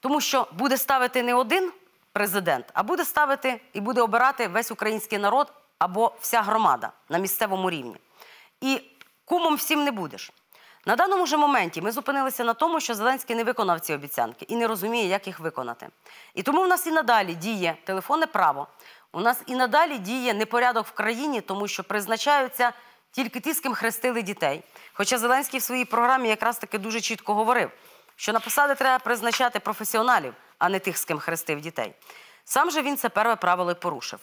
Тому що буде ставити не один президент, а буде ставити і буде обирати весь український народ або вся громада на місцевому рівні. І кумом всім не будеш. На даному ж моменті ми зупинилися на тому, що Зеленський не виконав ці обіцянки і не розуміє, як їх виконати. І тому в нас і надалі діє телефонне право. У нас і надалі діє непорядок в країні, тому що призначаються тільки ті, з ким хрестили дітей. Хоча Зеленський в своїй програмі якраз таки дуже чітко говорив, що на посади треба призначати професіоналів, а не тих, з ким хрестив дітей. Сам же він це перше правило порушив.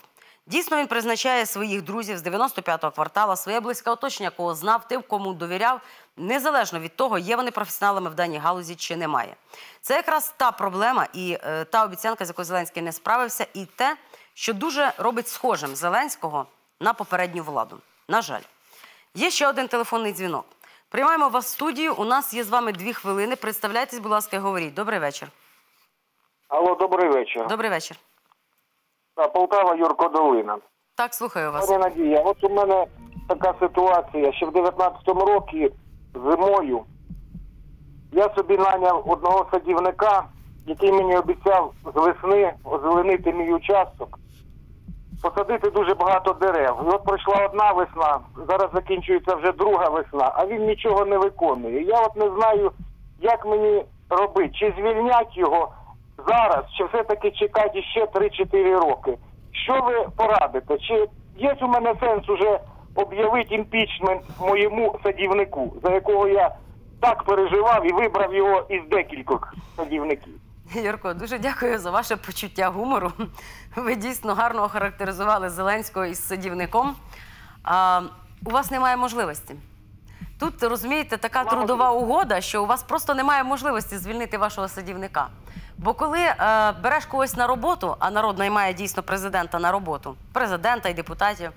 Дійсно, він призначає своїх друзів з 95-го квартала, своє близьке оточення, кого знав, тим, кому довіряв, незалежно від того, є вони професіоналами в даній галузі чи немає. Це якраз та проблема і е, та обіцянка, з якою Зеленський не справився, і те, що дуже робить схожим Зеленського на попередню владу. На жаль, є ще один телефонний дзвінок. Приймаємо вас в студію. У нас є з вами дві хвилини. Представляйтесь, будь ласка, і говоріть. Добрий вечір. Алло, добрий вечір. Добрий вечір. Та, Полтава Юрко Долина. Так, слухаю вас. Пані Надія, от у мене така ситуація, що в 19-му році зимою я собі наняв одного садівника, який мені обіцяв з весни озеленити мій участок, посадити дуже багато дерев. І от пройшла одна весна, зараз закінчується вже друга весна, а він нічого не виконує. Я от не знаю, як мені робити, чи звільнять його зараз, чи все-таки чекати ще 3-4 роки. Що ви порадите? Чи є у мене сенс уже об'явити імпічмент моєму садівнику, за якого я так переживав і вибрав його із декількох садівників? Юрко, дуже дякую за ваше почуття гумору. Ви дійсно гарно охарактеризували Зеленського із садівником. А, у вас немає можливості. Тут розумієте, така трудова угода, що у вас просто немає можливості звільнити вашого садівника. Бо коли е, береш когось на роботу, а народ наймає дійсно президента на роботу, президента і депутатів,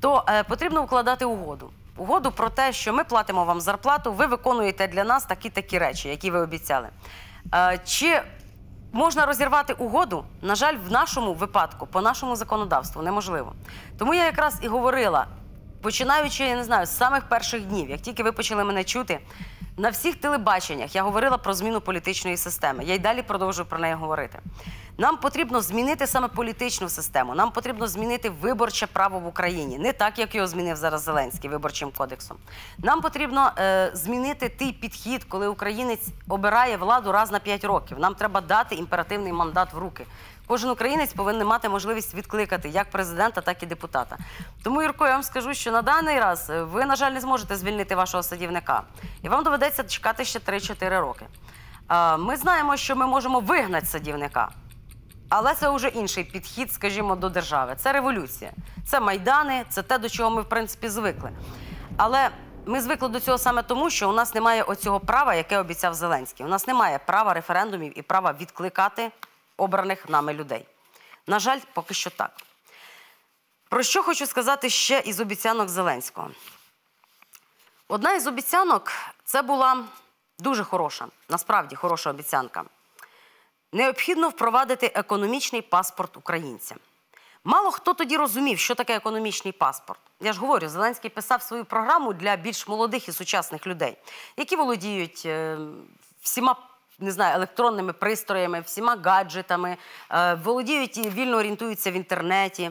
то е, потрібно укладати угоду. Угоду про те, що ми платимо вам зарплату, ви виконуєте для нас такі такі речі, які ви обіцяли. Е, чи можна розірвати угоду, на жаль, в нашому випадку, по нашому законодавству, неможливо. Тому я якраз і говорила, починаючи, я не знаю, з самих перших днів, як тільки ви почали мене чути, на всіх телебаченнях я говорила про зміну політичної системи. Я й далі продовжую про неї говорити. Нам потрібно змінити саме політичну систему. Нам потрібно змінити виборче право в Україні, не так, як його змінив зараз Зеленський виборчим кодексом. Нам потрібно е, змінити той підхід, коли українець обирає владу раз на 5 років. Нам треба дати імперативний мандат в руки. Кожен українець повинен мати можливість відкликати як президента, так і депутата. Тому, Юрко, я вам скажу, що на даний раз е, ви, на жаль, не зможете звільнити вашого садівника. І вам доведеться чекати ще 3-4 роки. Ми знаємо, що ми можемо вигнати садівника. Але це вже інший підхід, скажімо, до держави. Це революція, це майдани, це те, до чого ми в принципі звикли. Але ми звикли до цього саме тому, що у нас немає оцього права, яке обіцяв Зеленський. У нас немає права референдумів і права відкликати обраних нами людей. На жаль, поки що так. Про що хочу сказати ще із обіцянок Зеленського? Одна із обіцянок це була дуже хороша, насправді хороша обіцянка. Необхідно впровадити економічний паспорт українця. Мало хто тоді розумів, що таке економічний паспорт. Я ж говорю, Зеленський писав свою програму для більш молодих і сучасних людей, які володіють е, всіма не знаю, електронними пристроями, всіма гаджетами, е, володіють і вільно орієнтуються в інтернеті,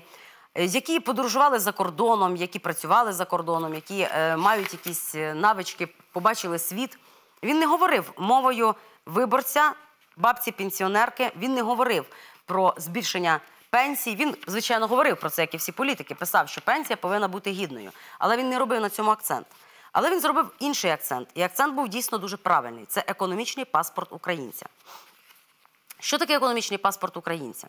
е, які подорожували за кордоном, які працювали за кордоном, які мають якісь навички, побачили світ. Він не говорив мовою виборця, бабці-пенсіонерки. Він не говорив про збільшення пенсій. Він, звичайно, говорив про це, як і всі політики. Писав, що пенсія повинна бути гідною. Але він не робив на цьому акцент. Але він зробив інший акцент. І акцент був дійсно дуже правильний: це економічний паспорт українця. Що таке економічний паспорт українця?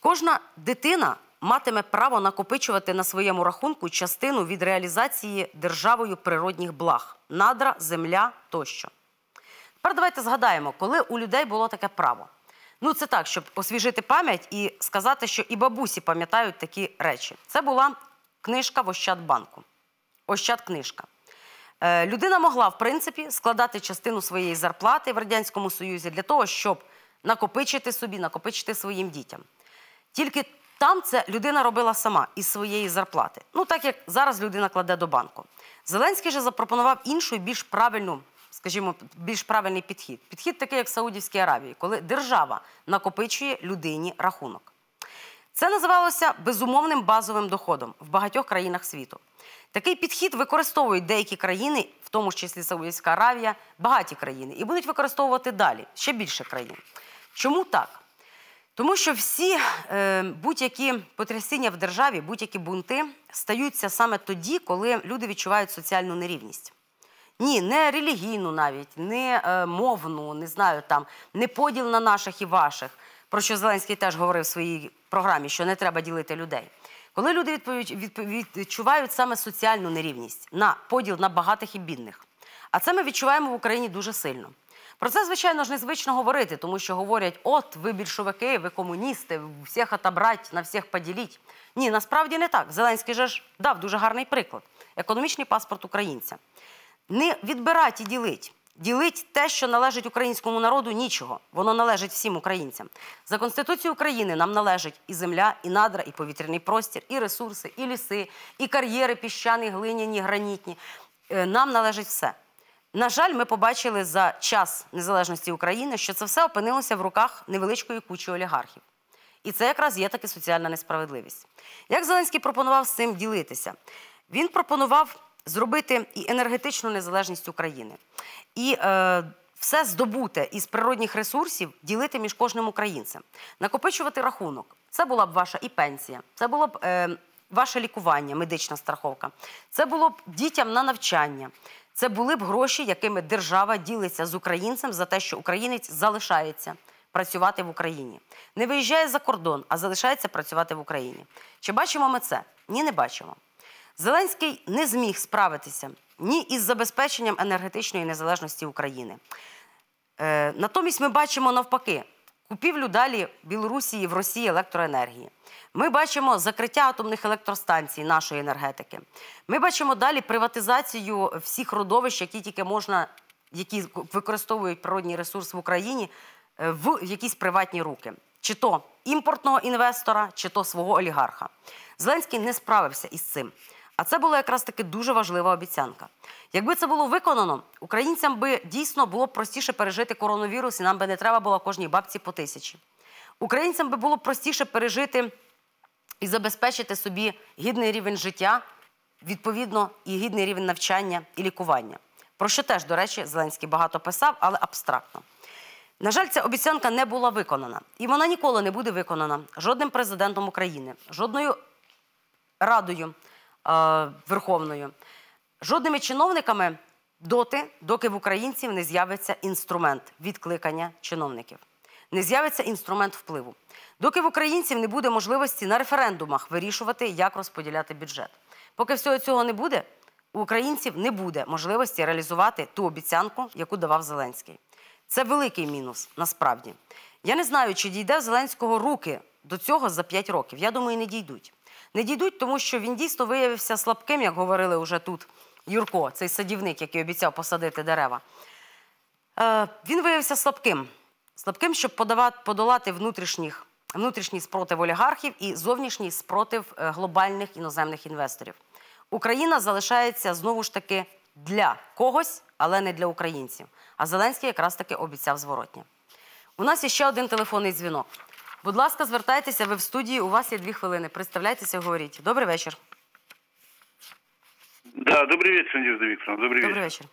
Кожна дитина матиме право накопичувати на своєму рахунку частину від реалізації державою природних благ надра, земля тощо. Тепер давайте згадаємо, коли у людей було таке право. Ну, це так, щоб освіжити пам'ять і сказати, що і бабусі пам'ятають такі речі. Це була книжка в Ощадбанку. Ощадкнижка. Е, людина могла, в принципі, складати частину своєї зарплати в Радянському Союзі для того, щоб накопичити собі, накопичити своїм дітям. Тільки там це людина робила сама із своєї зарплати. Ну, так як зараз людина кладе до банку. Зеленський же запропонував іншу і більш правильну, скажімо, більш правильний підхід. Підхід такий, як в Саудівській Аравії, коли держава накопичує людині рахунок. Це називалося безумовним базовим доходом в багатьох країнах світу. Такий підхід використовують деякі країни, в тому числі Саудівська Аравія, багаті країни, і будуть використовувати далі ще більше країн. Чому так? Тому що всі е, будь-які потрясіння в державі, будь-які бунти стаються саме тоді, коли люди відчувають соціальну нерівність. Ні, не релігійну навіть, не е, мовну, не знаю там, не поділ на наших і ваших, про що Зеленський теж говорив в своїй програмі, що не треба ділити людей. Коли люди відповідь, відчувають саме соціальну нерівність на поділ на багатих і бідних. А це ми відчуваємо в Україні дуже сильно. Про це, звичайно ж, незвично говорити, тому що говорять: от ви більшовики, ви комуністи, всіх отобрать, на всіх поділіть. Ні, насправді не так. Зеленський же ж дав дуже гарний приклад: економічний паспорт українця. Не відбирать і ділить. Ділить те, що належить українському народу, нічого. Воно належить всім українцям. За Конституцією України нам належить і земля, і надра, і повітряний простір, і ресурси, і ліси, і кар'єри піщані, глиняні, гранітні. Е, Нам належить все. На жаль, ми побачили за час незалежності України, що це все опинилося в руках невеличкої кучі олігархів. І це якраз є таки соціальна несправедливість. Як Зеленський пропонував з цим ділитися? Він пропонував зробити і енергетичну незалежність України, і е, все здобуте із природних ресурсів ділити між кожним українцем, накопичувати рахунок. Це була б ваша і пенсія, це було б е, ваше лікування, медична страховка, це було б дітям на навчання. Це були б гроші, якими держава ділиться з українцем за те, що українець залишається працювати в Україні. Не виїжджає за кордон, а залишається працювати в Україні. Чи бачимо ми це? Ні, не бачимо. Зеленський не зміг справитися ні із забезпеченням енергетичної незалежності України. Е, натомість ми бачимо навпаки купівлю далі Білорусі в Росії електроенергії. Ми бачимо закриття атомних електростанцій нашої енергетики. Ми бачимо далі приватизацію всіх родовищ, які тільки можна, які використовують природній ресурс в Україні, е, в якісь приватні руки, чи то імпортного інвестора, чи то свого олігарха. Зеленський не справився із цим. А це була якраз таки дуже важлива обіцянка. Якби це було виконано, українцям би дійсно було б простіше пережити коронавірус, і нам би не треба було кожній бабці по тисячі. Українцям би було б простіше пережити і забезпечити собі гідний рівень життя, відповідно, і гідний рівень навчання і лікування. Про що теж, до речі, Зеленський багато писав, але абстрактно. На жаль, ця обіцянка не була виконана, і вона ніколи не буде виконана жодним президентом України, жодною радою Верховною, жодними чиновниками доти, доки в українців не з'явиться інструмент відкликання чиновників, не з'явиться інструмент впливу. Доки в українців не буде можливості на референдумах вирішувати, як розподіляти бюджет. Поки всього цього не буде, у українців не буде можливості реалізувати ту обіцянку, яку давав Зеленський. Це великий мінус насправді. Я не знаю, чи дійде Зеленського руки до цього за 5 років. Я думаю, не дійдуть. Не дійдуть, тому що він дійсно виявився слабким, як говорили вже тут Юрко, цей садівник, який обіцяв посадити дерева. Е, він виявився слабким. Слабким, щоб подолати внутрішніх, внутрішній спротив олігархів і зовнішній спротив е, глобальних іноземних інвесторів. Україна залишається знову ж таки для когось, але не для українців. А Зеленський якраз таки обіцяв зворотнє. У нас є ще один телефонний дзвінок. Будь ласка, звертайтеся, ви в студії, у вас є дві хвилини. Представляйтеся, говоріть. Добрий вечір. Да, добрый вечер, Надежда Викторовна, добрый, Добрий вечер. вечір.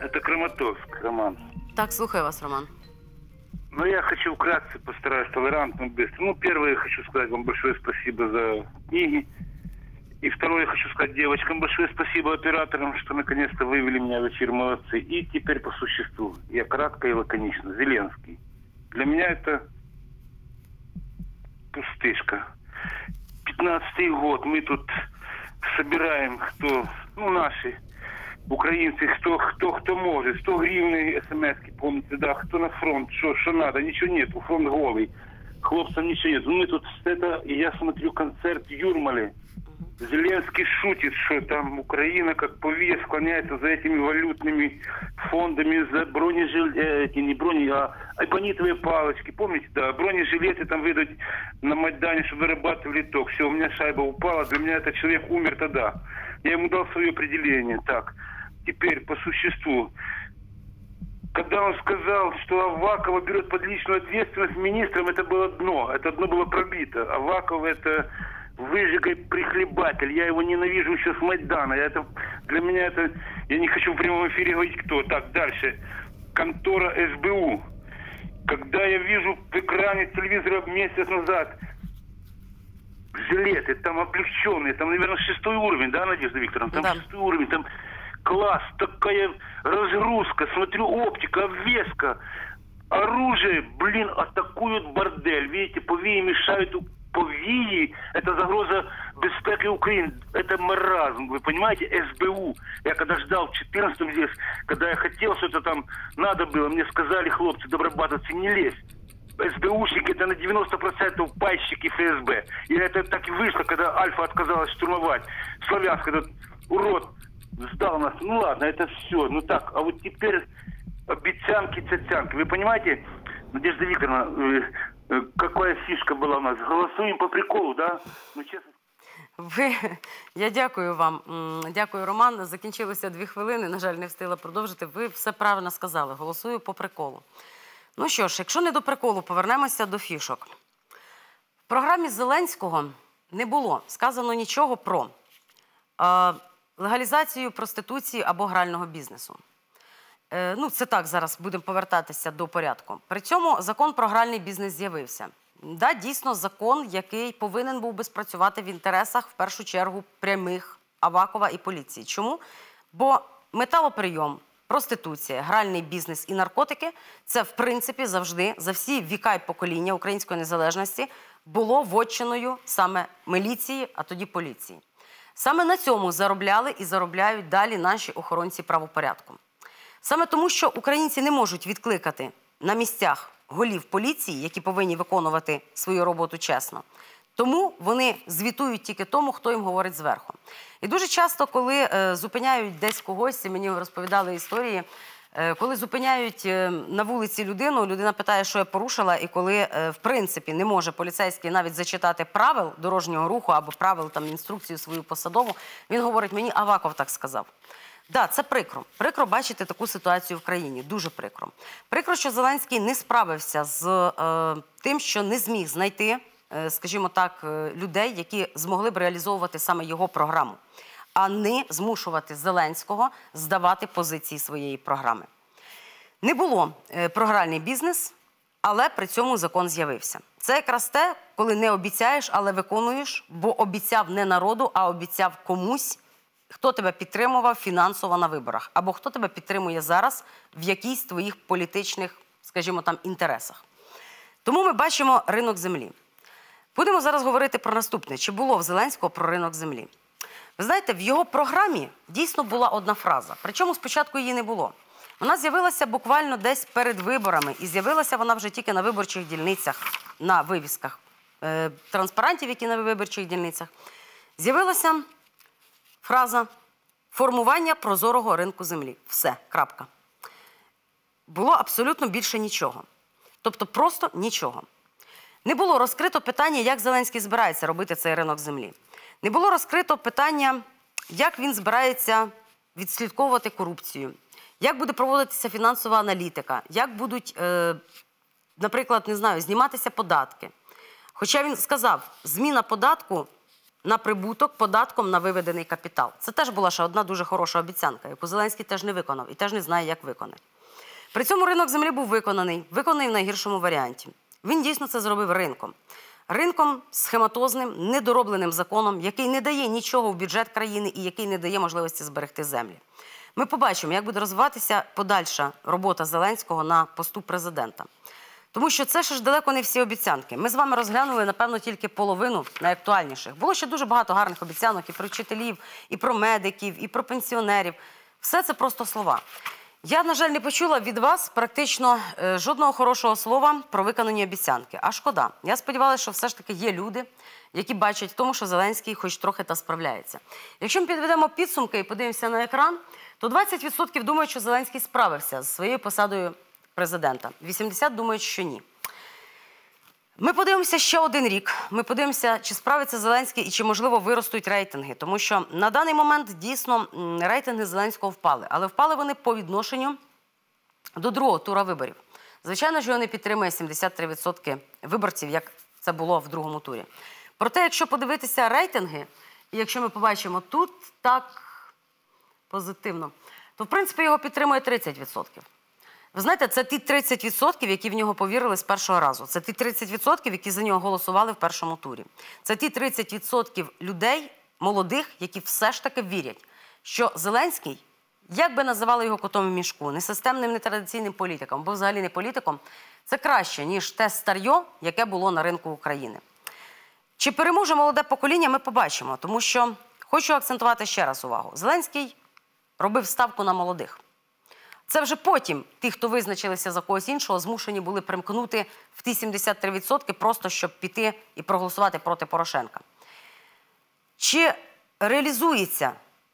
Это Краматорск, Роман. Так, слухаю вас, Роман. Ну, я хочу вкратце, постараюсь толерантно, быстро. Ну, первое, я хочу сказать вам большое спасибо за книги. И второе, я хочу сказать девочкам большое спасибо операторам, что наконец-то вывели меня в эфир, молодцы. И теперь по существу. Я кратко и лаконично. Зеленский. Для меня это пустышка. Пятнадцатый год. Мы тут собираем, кто, ну, наши украинцы, кто, кто, кто может. 100 гривен смс помните, да, кто на фронт, что, что надо, ничего нет, фронт голый. Хлопцам ничего нет. Ну, мы тут это, и я смотрю концерт в Юрмале. Зеленский шутит, что там Украина как повес склоняется за этими валютными фондами, за бронежилеты, не брони, а айбонитовые палочки. Помните, да, бронежилеты там выдать на Майдане, чтобы вырабатывали ток. Все, у меня шайба упала, для меня этот человек умер тогда. Я ему дал свое определение. Так, теперь по существу. Когда он сказал, что Авакова берет под личную ответственность министром, это было дно. Это дно было пробито. Аваков это выжигай прихлебатель. Я его ненавижу еще с Майдана. Я это, для меня это... Я не хочу в прямом эфире говорить, кто. Так, дальше. Контора СБУ. Когда я вижу в экране телевизора месяц назад жилеты, там облегченные, там, наверное, шестой уровень, да, Надежда Викторовна? Там Да. шестой уровень, там класс, такая разгрузка, смотрю, оптика, обвеска, оружие, блин, атакуют бордель. Видите, повеи мешают повеи, это загроза безпеки Украины, это маразм, вы понимаете, СБУ. Я когда ждал в 14 здесь, когда я хотел что-то там, надо было, мне сказали хлопцы, добробатовцы, не лезь. СБУшники это на 90% пайщики ФСБ. И это так и вышло, когда Альфа отказалась штурмовать. Славянск, этот урод сдал нас. Ну ладно, это все. Ну так, а вот теперь обещанки, цяцянки. Вы понимаете, Надежда Викторовна, э, какая фишка была у нас? Голосуем по приколу, да? Ну честно Ви, я дякую вам. Дякую, Роман. Закінчилися дві хвилини. На жаль, не встигла продовжити. Ви все правильно сказали. Голосую по приколу. Ну що ж, якщо не до приколу, повернемося до фішок. В програмі Зеленського не було сказано нічого про е, легалізацію проституції або грального бізнесу. Е, ну, це так, зараз будемо повертатися до порядку. При цьому закон про гральний бізнес з'явився. Да, дійсно, закон, який повинен був би спрацювати в інтересах, в першу чергу, прямих Авакова і поліції. Чому? Бо металоприйом, проституція, гральний бізнес і наркотики це, в принципі, завжди за всі віка й покоління української незалежності було вотчиною саме міліції, а тоді поліції. Саме на цьому заробляли і заробляють далі наші охоронці правопорядку. Саме тому, що українці не можуть відкликати на місцях голів поліції, які повинні виконувати свою роботу чесно. Тому вони звітують тільки тому, хто їм говорить зверху. І дуже часто, коли е, зупиняють десь когось, мені розповідали історії, Е, Коли зупиняють е, на вулиці людину, людина питає, що я порушила, і коли е, в принципі не може поліцейський навіть зачитати правил дорожнього руху або правил там інструкцію свою посадову, він говорить: мені Аваков так сказав. Да, це прикро. Прикро бачити таку ситуацію в країні. Дуже прикро. Прикро, що Зеленський не справився з е, тим, що не зміг знайти, е, скажімо так, е, людей, які змогли б реалізовувати саме його програму, а не змушувати Зеленського здавати позиції своєї програми. Не було програльний бізнес, але при цьому закон з'явився. Це якраз те, коли не обіцяєш, але виконуєш, бо обіцяв не народу, а обіцяв комусь, хто тебе підтримував фінансово на виборах, або хто тебе підтримує зараз в якійсь твоїх політичних, скажімо там, інтересах. Тому ми бачимо ринок землі. Будемо зараз говорити про наступне: чи було в Зеленського про ринок землі? Ви знаєте, в його програмі дійсно була одна фраза. Причому спочатку її не було. Вона з'явилася буквально десь перед виборами, і з'явилася вона вже тільки на виборчих дільницях, на вивісках е, транспарантів, які на виборчих дільницях. З'явилася фраза формування прозорого ринку землі. Все, крапка. Було абсолютно більше нічого. Тобто просто нічого. Не було розкрито питання, як Зеленський збирається робити цей ринок землі. Не було розкрито питання, як він збирається відслідковувати корупцію, як буде проводитися фінансова аналітика, як будуть, е, наприклад, не знаю, зніматися податки. Хоча він сказав, зміна податку на прибуток податком на виведений капітал. Це теж була ще одна дуже хороша обіцянка, яку Зеленський теж не виконав і теж не знає, як виконати. При цьому ринок землі був виконаний, виконаний в найгіршому варіанті. Він дійсно це зробив ринком. Ринком схематозним, недоробленим законом, який не дає нічого в бюджет країни і який не дає можливості зберегти землі. Ми побачимо, як буде розвиватися подальша робота Зеленського на посту президента. Тому що це ще ж далеко не всі обіцянки. Ми з вами розглянули, напевно, тільки половину найактуальніших. Було ще дуже багато гарних обіцянок і про вчителів, і про медиків, і про пенсіонерів. Все це просто слова. Я, на жаль, не почула від вас практично е, жодного хорошого слова про виконані обіцянки. А шкода. Я сподівалася, що все ж таки є люди, які бачать в тому, що Зеленський хоч трохи та справляється. Якщо ми підведемо підсумки і подивимося на екран, то 20% думають, що Зеленський справився з своєю посадою президента. 80% думають, що ні. Ми подивимося ще один рік. Ми подивимося, чи справиться Зеленський і чи можливо виростуть рейтинги. Тому що на даний момент дійсно рейтинги Зеленського впали, але впали вони по відношенню до другого тура виборів. Звичайно ж, його не підтримує 73% виборців, як це було в другому турі. Проте, якщо подивитися рейтинги, і якщо ми побачимо тут так позитивно, то в принципі його підтримує 30%. Ви знаєте, це ті 30%, які в нього повірили з першого разу. Це ті 30%, які за нього голосували в першому турі. Це ті 30% людей, молодих, які все ж таки вірять, що Зеленський, як би називали його котом в мішку, не системним, не традиційним політиком, бо взагалі не політиком, це краще, ніж те старьо, яке було на ринку України. Чи переможе молоде покоління, ми побачимо, тому що хочу акцентувати ще раз увагу: Зеленський робив ставку на молодих. Це вже потім ті, хто визначилися за когось іншого, змушені були примкнути в ті 73% просто щоб піти і проголосувати проти Порошенка. Чи реалізується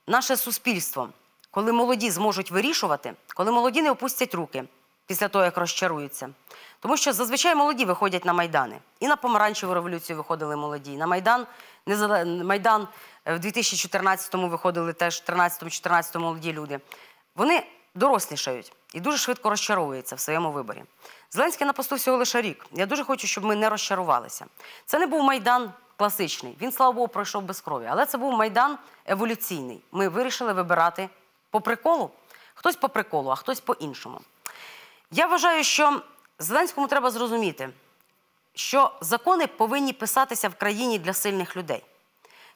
наше суспільство, коли молоді зможуть вирішувати, коли молоді не опустять руки після того, як розчаруються? Тому що зазвичай молоді виходять на майдани. І на помаранчеву революцію виходили молоді. На Майдан, Майдан е, в 2014-му виходили теж 13-14 молоді люди. Вони дорослішають і дуже швидко розчаровуються в своєму виборі. Зеленський на посту всього лише рік. Я дуже хочу, щоб ми не розчарувалися. Це не був майдан класичний. Він, слава Богу, пройшов без крові. Але це був майдан еволюційний. Ми вирішили вибирати по приколу. Хтось по приколу, а хтось по-іншому. Я вважаю, що Зеленському треба зрозуміти, що закони повинні писатися в країні для сильних людей.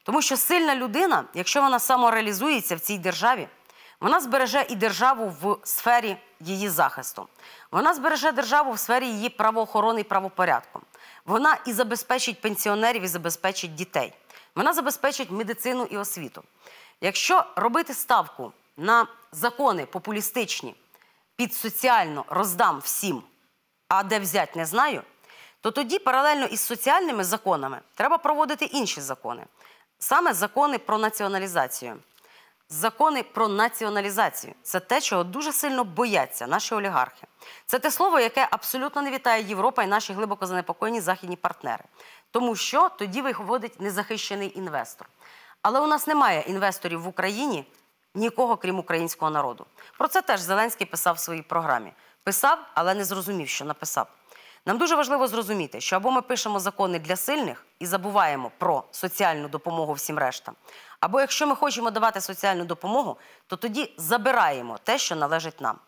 Тому що сильна людина, якщо вона самореалізується в цій державі, вона збереже і державу в сфері її захисту. Вона збереже державу в сфері її правоохорони і правопорядку. Вона і забезпечить пенсіонерів, і забезпечить дітей. Вона забезпечить медицину і освіту. Якщо робити ставку на закони популістичні, під соціально роздам всім, а де взять не знаю, то тоді паралельно із соціальними законами треба проводити інші закони. Саме закони про націоналізацію. Закони про націоналізацію. Це те, чого дуже сильно бояться наші олігархи. Це те слово, яке абсолютно не вітає Європа і наші глибоко занепокоєні західні партнери. Тому що тоді виходить незахищений інвестор. Але у нас немає інвесторів в Україні нікого, крім українського народу. Про це теж Зеленський писав в своїй програмі. Писав, але не зрозумів, що написав. Нам дуже важливо зрозуміти, що або ми пишемо закони для сильних і забуваємо про соціальну допомогу всім рештам, або якщо ми хочемо давати соціальну допомогу, то тоді забираємо те, що належить нам.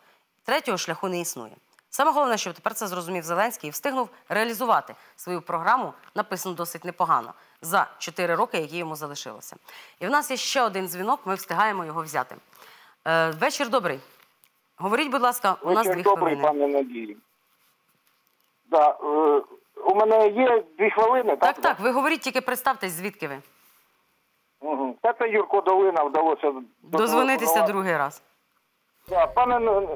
Третього шляху не існує. Саме головне, щоб тепер це зрозумів Зеленський і встигнув реалізувати свою програму, написану досить непогано, за 4 роки, які йому залишилося. І в нас є ще один дзвінок, ми встигаємо його взяти. Е, вечір добрий. Говоріть, будь ласка, у нас Вечір дві добрий, хвилини. пане Надії. Да, е, у мене є дві хвилини, так? Так, так, ви говоріть, тільки представтесь, звідки ви. Угу. Та це Юрко Долина вдалося Дозвонитися до- другий раз. Да, пане Н-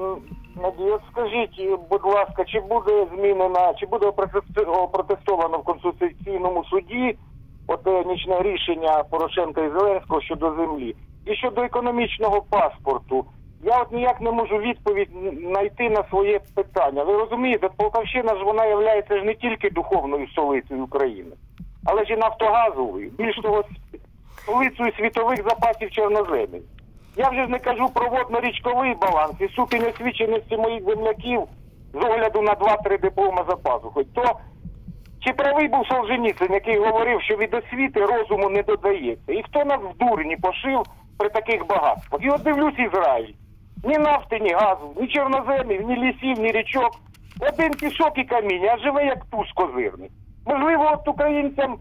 Н- Надію, скажіть, будь ласка, чи буде змінена, чи буде опротести- опротестовано в Конституційному суді оте нічне рішення Порошенка і Зеленського щодо землі? І щодо економічного паспорту. Я от ніяк не можу відповідь знайти на своє питання. Ви розумієте, Полтавщина ж вона є ж не тільки духовною столицею України, але ж і нафтогазовою. Більш того, столицею світових запасів чорноземів. Я вже ж не кажу про водно-річковий баланс і ступінь освіченості моїх земляків з огляду на 2-3 диплома за пазухою. То чи правий був Солженіцин, який говорив, що від освіти розуму не додається? І хто нас в дурні пошив при таких багатствах? І от дивлюсь Ізраїль. Ні нафти, ні газу, ні чорноземів, ні лісів, ні річок. Один пісок і каміння, а живе як туз козирний. Можливо, от українцям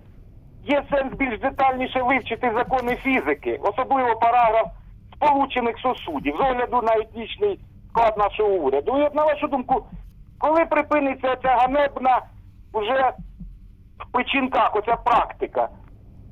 є сенс більш детальніше вивчити закони фізики, особливо параграф сполучених сусудів, з огляду на етнічний склад нашого уряду. І от на вашу думку, коли припиниться ця ганебна уже в печінках оця практика,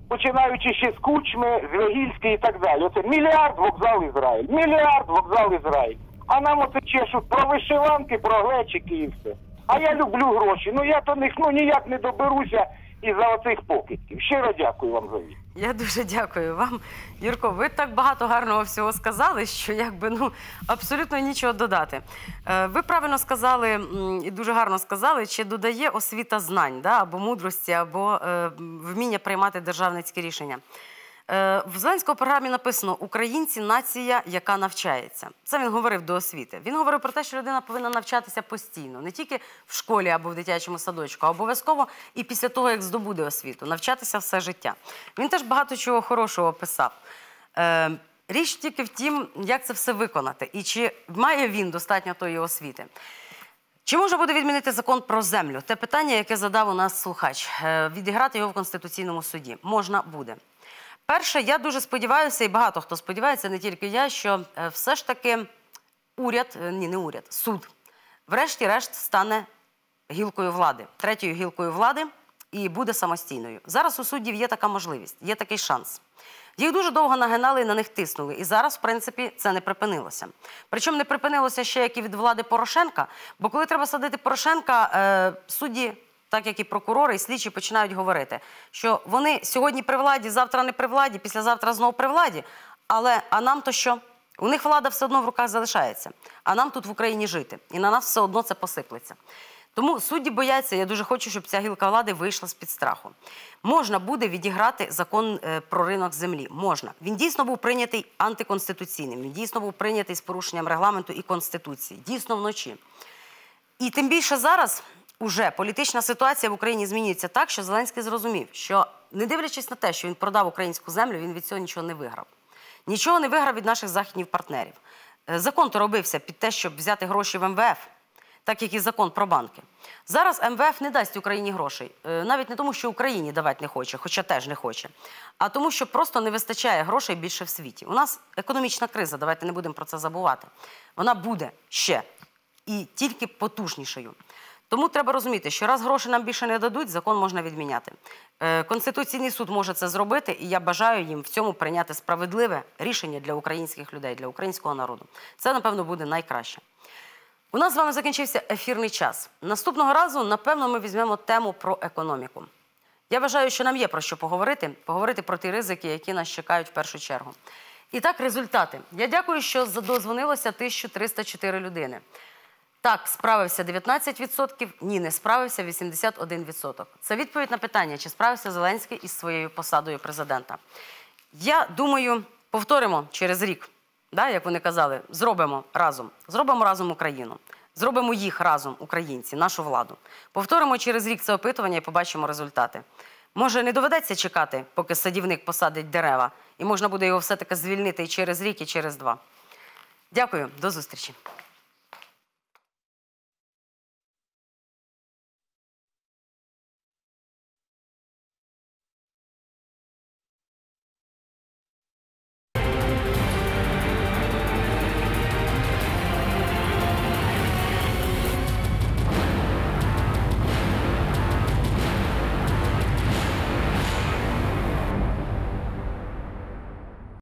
починаючи ще з Кучми, з Вегільської і так далі. Оце мільярд вокзал Ізраїль, мільярд вокзал Ізраїль. А нам оце чешуть про вишиванки, про глечики і все. А я люблю гроші. Ну я до них ну ніяк не доберуся із-за оцих покидьків. Щиро дякую вам за відповідь. Я дуже дякую вам, Юрко. Ви так багато гарного всього сказали, що якби ну абсолютно нічого додати. Е, ви правильно сказали і дуже гарно сказали, чи додає освіта знань, да, або мудрості, або е, вміння приймати державницькі рішення. Е, В Зеленського програмі написано Українці нація, яка навчається. Це він говорив до освіти. Він говорив про те, що людина повинна навчатися постійно, не тільки в школі або в дитячому садочку, а обов'язково і після того, як здобуде освіту, навчатися все життя. Він теж багато чого хорошого писав. Е, Річ тільки в тім, як це все виконати, і чи має він достатньо тої освіти. Чи можна буде відмінити закон про землю? Те питання, яке задав у нас слухач, Е, відіграти його в Конституційному суді. Можна буде. Перше, я дуже сподіваюся, і багато хто сподівається, не тільки я, що е, все ж таки уряд, е, ні, не уряд, суд, врешті-решт стане гілкою влади, третьою гілкою влади і буде самостійною. Зараз у суддів є така можливість, є такий шанс. Їх дуже довго нагинали і на них тиснули. І зараз, в принципі, це не припинилося. Причому не припинилося ще як і від влади Порошенка, бо коли треба садити Порошенка, е, судді, так як і прокурори, і слідчі починають говорити, що вони сьогодні при владі, завтра не при владі, післязавтра знову при владі. Але а нам то що? У них влада все одно в руках залишається, а нам тут в Україні жити. І на нас все одно це посиплеться. Тому судді бояться, я дуже хочу, щоб ця гілка влади вийшла з-під страху. Можна буде відіграти закон е, про ринок землі. Можна. Він дійсно був прийнятий антиконституційним. Він дійсно був прийнятий з порушенням регламенту і конституції. Дійсно вночі. І тим більше зараз уже політична ситуація в Україні змінюється так, що Зеленський зрозумів, що не дивлячись на те, що він продав українську землю, він від цього нічого не виграв. Нічого не виграв від наших західних партнерів. Е, Закон то робився під те, щоб взяти гроші в МВФ, так як і закон про банки. Зараз МВФ не дасть Україні грошей, Е, навіть не тому, що Україні давати не хоче, хоча теж не хоче, а тому, що просто не вистачає грошей більше в світі. У нас економічна криза, давайте не будемо про це забувати. Вона буде ще і тільки потужнішою. Тому треба розуміти, що раз гроші нам більше не дадуть, закон можна відміняти. Е, Конституційний суд може це зробити, і я бажаю їм в цьому прийняти справедливе рішення для українських людей, для українського народу. Це, напевно, буде найкраще. У нас з вами закінчився ефірний час. Наступного разу, напевно, ми візьмемо тему про економіку. Я вважаю, що нам є про що поговорити, поговорити про ті ризики, які нас чекають в першу чергу. І так, результати. Я дякую, що задозвонилося 1304 людини. Так, справився 19%, ні, не справився 81%. Це відповідь на питання, чи справився Зеленський із своєю посадою президента. Я думаю, повторимо через рік, да, як вони казали, зробимо разом. Зробимо разом Україну. Зробимо їх разом, українці, нашу владу. Повторимо через рік це опитування і побачимо результати. Може, не доведеться чекати, поки садівник посадить дерева, і можна буде його все-таки звільнити і через рік, і через два. Дякую, до зустрічі.